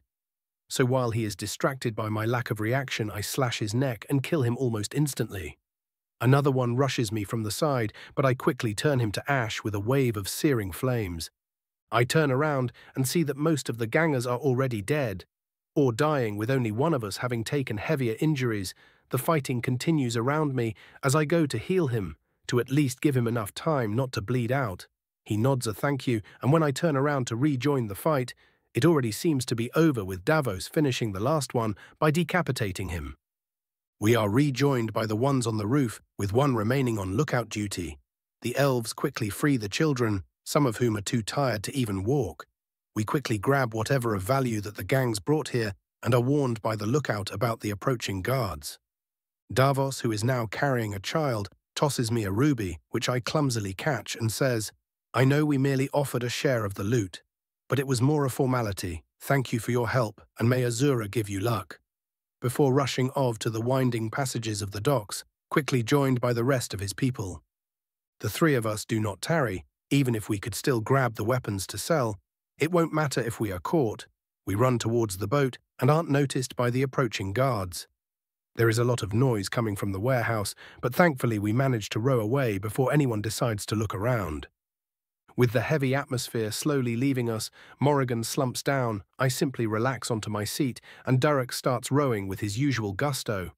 so while he is distracted by my lack of reaction, I slash his neck and kill him almost instantly. Another one rushes me from the side, but I quickly turn him to ash with a wave of searing flames. I turn around and see that most of the gangers are already dead, or dying with only one of us having taken heavier injuries. The fighting continues around me as I go to heal him, to at least give him enough time not to bleed out. He nods a thank you, and when I turn around to rejoin the fight, it already seems to be over with Davos finishing the last one by decapitating him. We are rejoined by the ones on the roof, with one remaining on lookout duty. The elves quickly free the children, some of whom are too tired to even walk. We quickly grab whatever of value that the gangs brought here and are warned by the lookout about the approaching guards. Davos, who is now carrying a child, tosses me a ruby, which I clumsily catch, and says, I know we merely offered a share of the loot, but it was more a formality. Thank you for your help, and may Azura give you luck. Before rushing off to the winding passages of the docks, quickly joined by the rest of his people. The three of us do not tarry, even if we could still grab the weapons to sell. It won't matter if we are caught. We run towards the boat and aren't noticed by the approaching guards. There is a lot of noise coming from the warehouse, but thankfully we manage to row away before anyone decides to look around. With the heavy atmosphere slowly leaving us, Morrigan slumps down, I simply relax onto my seat, and Durek starts rowing with his usual gusto.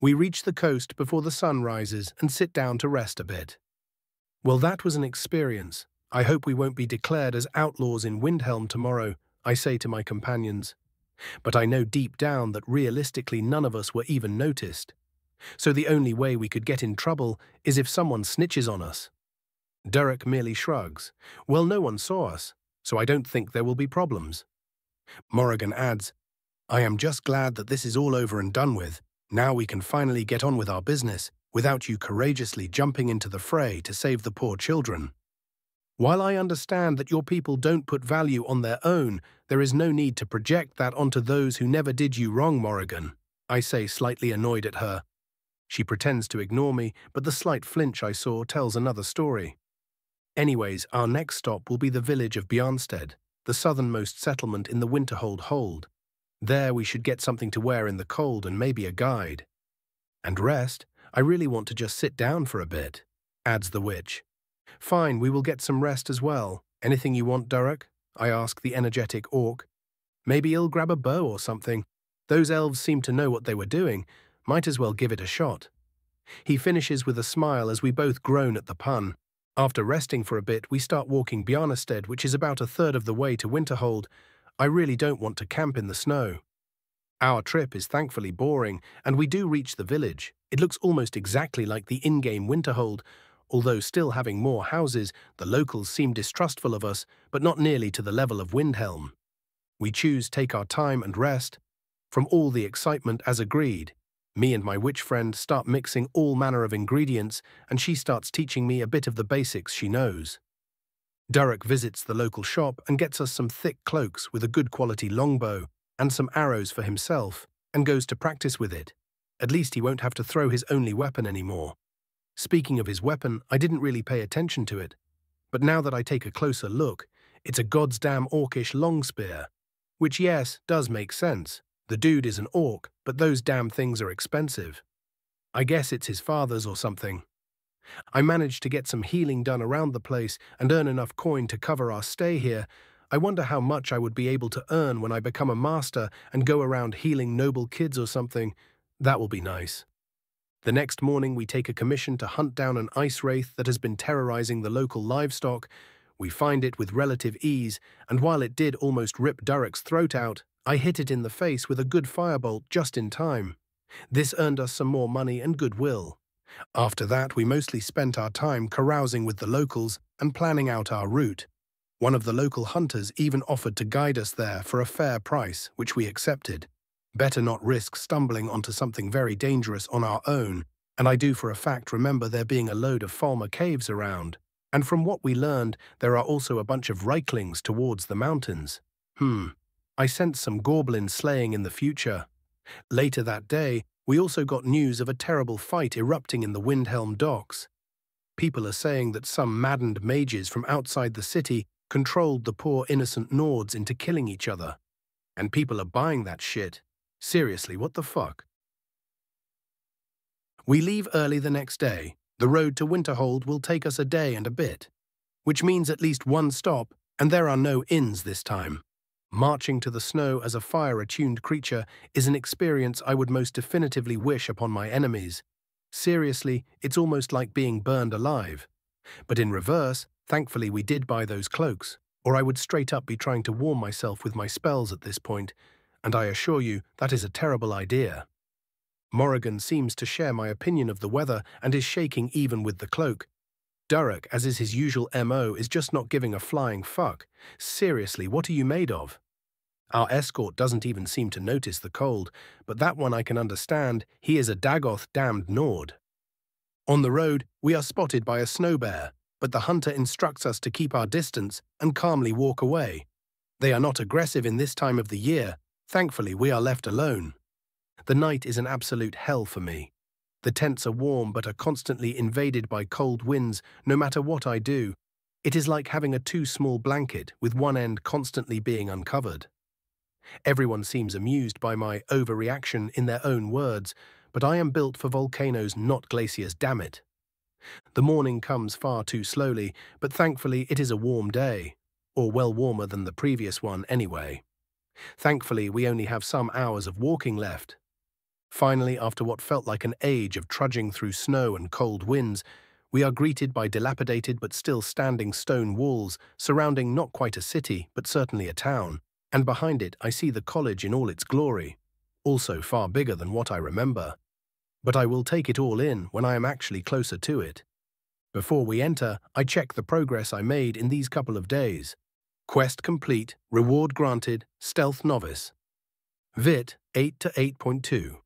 We reach the coast before the sun rises and sit down to rest a bit. Well, that was an experience. I hope we won't be declared as outlaws in Windhelm tomorrow, I say to my companions. But I know deep down that realistically none of us were even noticed. So the only way we could get in trouble is if someone snitches on us. Durek merely shrugs. Well, no one saw us, so I don't think there will be problems. Morrigan adds, I am just glad that this is all over and done with. Now we can finally get on with our business without you courageously jumping into the fray to save the poor children. While I understand that your people don't put value on their own, there is no need to project that onto those who never did you wrong, Morrigan. I say, slightly annoyed at her. She pretends to ignore me, but the slight flinch I saw tells another story. Anyways, our next stop will be the village of Bjarnstead, the southernmost settlement in the Winterhold hold. There we should get something to wear in the cold and maybe a guide. And rest? I really want to just sit down for a bit, adds the witch. Fine, we will get some rest as well. Anything you want, Durek? I ask the energetic orc. Maybe he'll grab a bow or something. Those elves seem to know what they were doing. Might as well give it a shot. He finishes with a smile as we both groan at the pun. After resting for a bit, we start walking Bjarnestead, which is about a third of the way to Winterhold, I really don't want to camp in the snow. Our trip is thankfully boring, and we do reach the village. It looks almost exactly like the in-game Winterhold, although still having more houses, the locals seem distrustful of us, but not nearly to the level of Windhelm. We choose take our time and rest. From all the excitement as agreed, me and my witch friend start mixing all manner of ingredients, and she starts teaching me a bit of the basics she knows. Durek visits the local shop and gets us some thick cloaks with a good quality longbow and some arrows for himself and goes to practice with it. At least he won't have to throw his only weapon anymore. Speaking of his weapon, I didn't really pay attention to it. But now that I take a closer look, it's a goddamn orcish long spear. Which, yes, does make sense. The dude is an orc, but those damn things are expensive. I guess it's his father's or something. I managed to get some healing done around the place and earn enough coin to cover our stay here. I wonder how much I would be able to earn when I become a master and go around healing noble kids or something. That will be nice. The next morning, we take a commission to hunt down an ice wraith that has been terrorizing the local livestock. We find it with relative ease, and while it did almost rip Durek's throat out, I hit it in the face with a good firebolt just in time. This earned us some more money and goodwill. After that, we mostly spent our time carousing with the locals and planning out our route. One of the local hunters even offered to guide us there for a fair price, which we accepted. Better not risk stumbling onto something very dangerous on our own, and I do for a fact remember there being a load of Falmer caves around. And from what we learned, there are also a bunch of Rieklings towards the mountains. Hmm. I sense some Goblin slaying in the future. Later that day, we also got news of a terrible fight erupting in the Windhelm docks. People are saying that some maddened mages from outside the city controlled the poor innocent Nords into killing each other. And people are buying that shit. Seriously, what the fuck? We leave early the next day. The road to Winterhold will take us a day and a bit, which means at least one stop, and there are no inns this time. Marching to the snow as a fire-attuned creature is an experience I would most definitively wish upon my enemies. Seriously, it's almost like being burned alive. But in reverse, thankfully we did buy those cloaks, or I would straight up be trying to warm myself with my spells at this point, and I assure you that is a terrible idea. Morrigan seems to share my opinion of the weather and is shaking even with the cloak. Durek, as is his usual MO, is just not giving a flying fuck. Seriously, what are you made of? Our escort doesn't even seem to notice the cold, but that one I can understand, he is a Dagoth damned Nord. On the road, we are spotted by a snow bear, but the hunter instructs us to keep our distance and calmly walk away. They are not aggressive in this time of the year. Thankfully, we are left alone. The night is an absolute hell for me. The tents are warm but are constantly invaded by cold winds no matter what I do. It is like having a too small blanket with one end constantly being uncovered. Everyone seems amused by my overreaction in their own words, but I am built for volcanoes, not glaciers, damn it. The morning comes far too slowly, but thankfully it is a warm day, or well warmer than the previous one anyway. Thankfully, we only have some hours of walking left. Finally, after what felt like an age of trudging through snow and cold winds, we are greeted by dilapidated but still standing stone walls surrounding not quite a city, but certainly a town and behind it I see the college in all its glory, also far bigger than what I remember. But I will take it all in when I am actually closer to it. Before we enter, I check the progress I made in these couple of days. Quest complete, reward granted, stealth novice. VIT 8 to 8.2.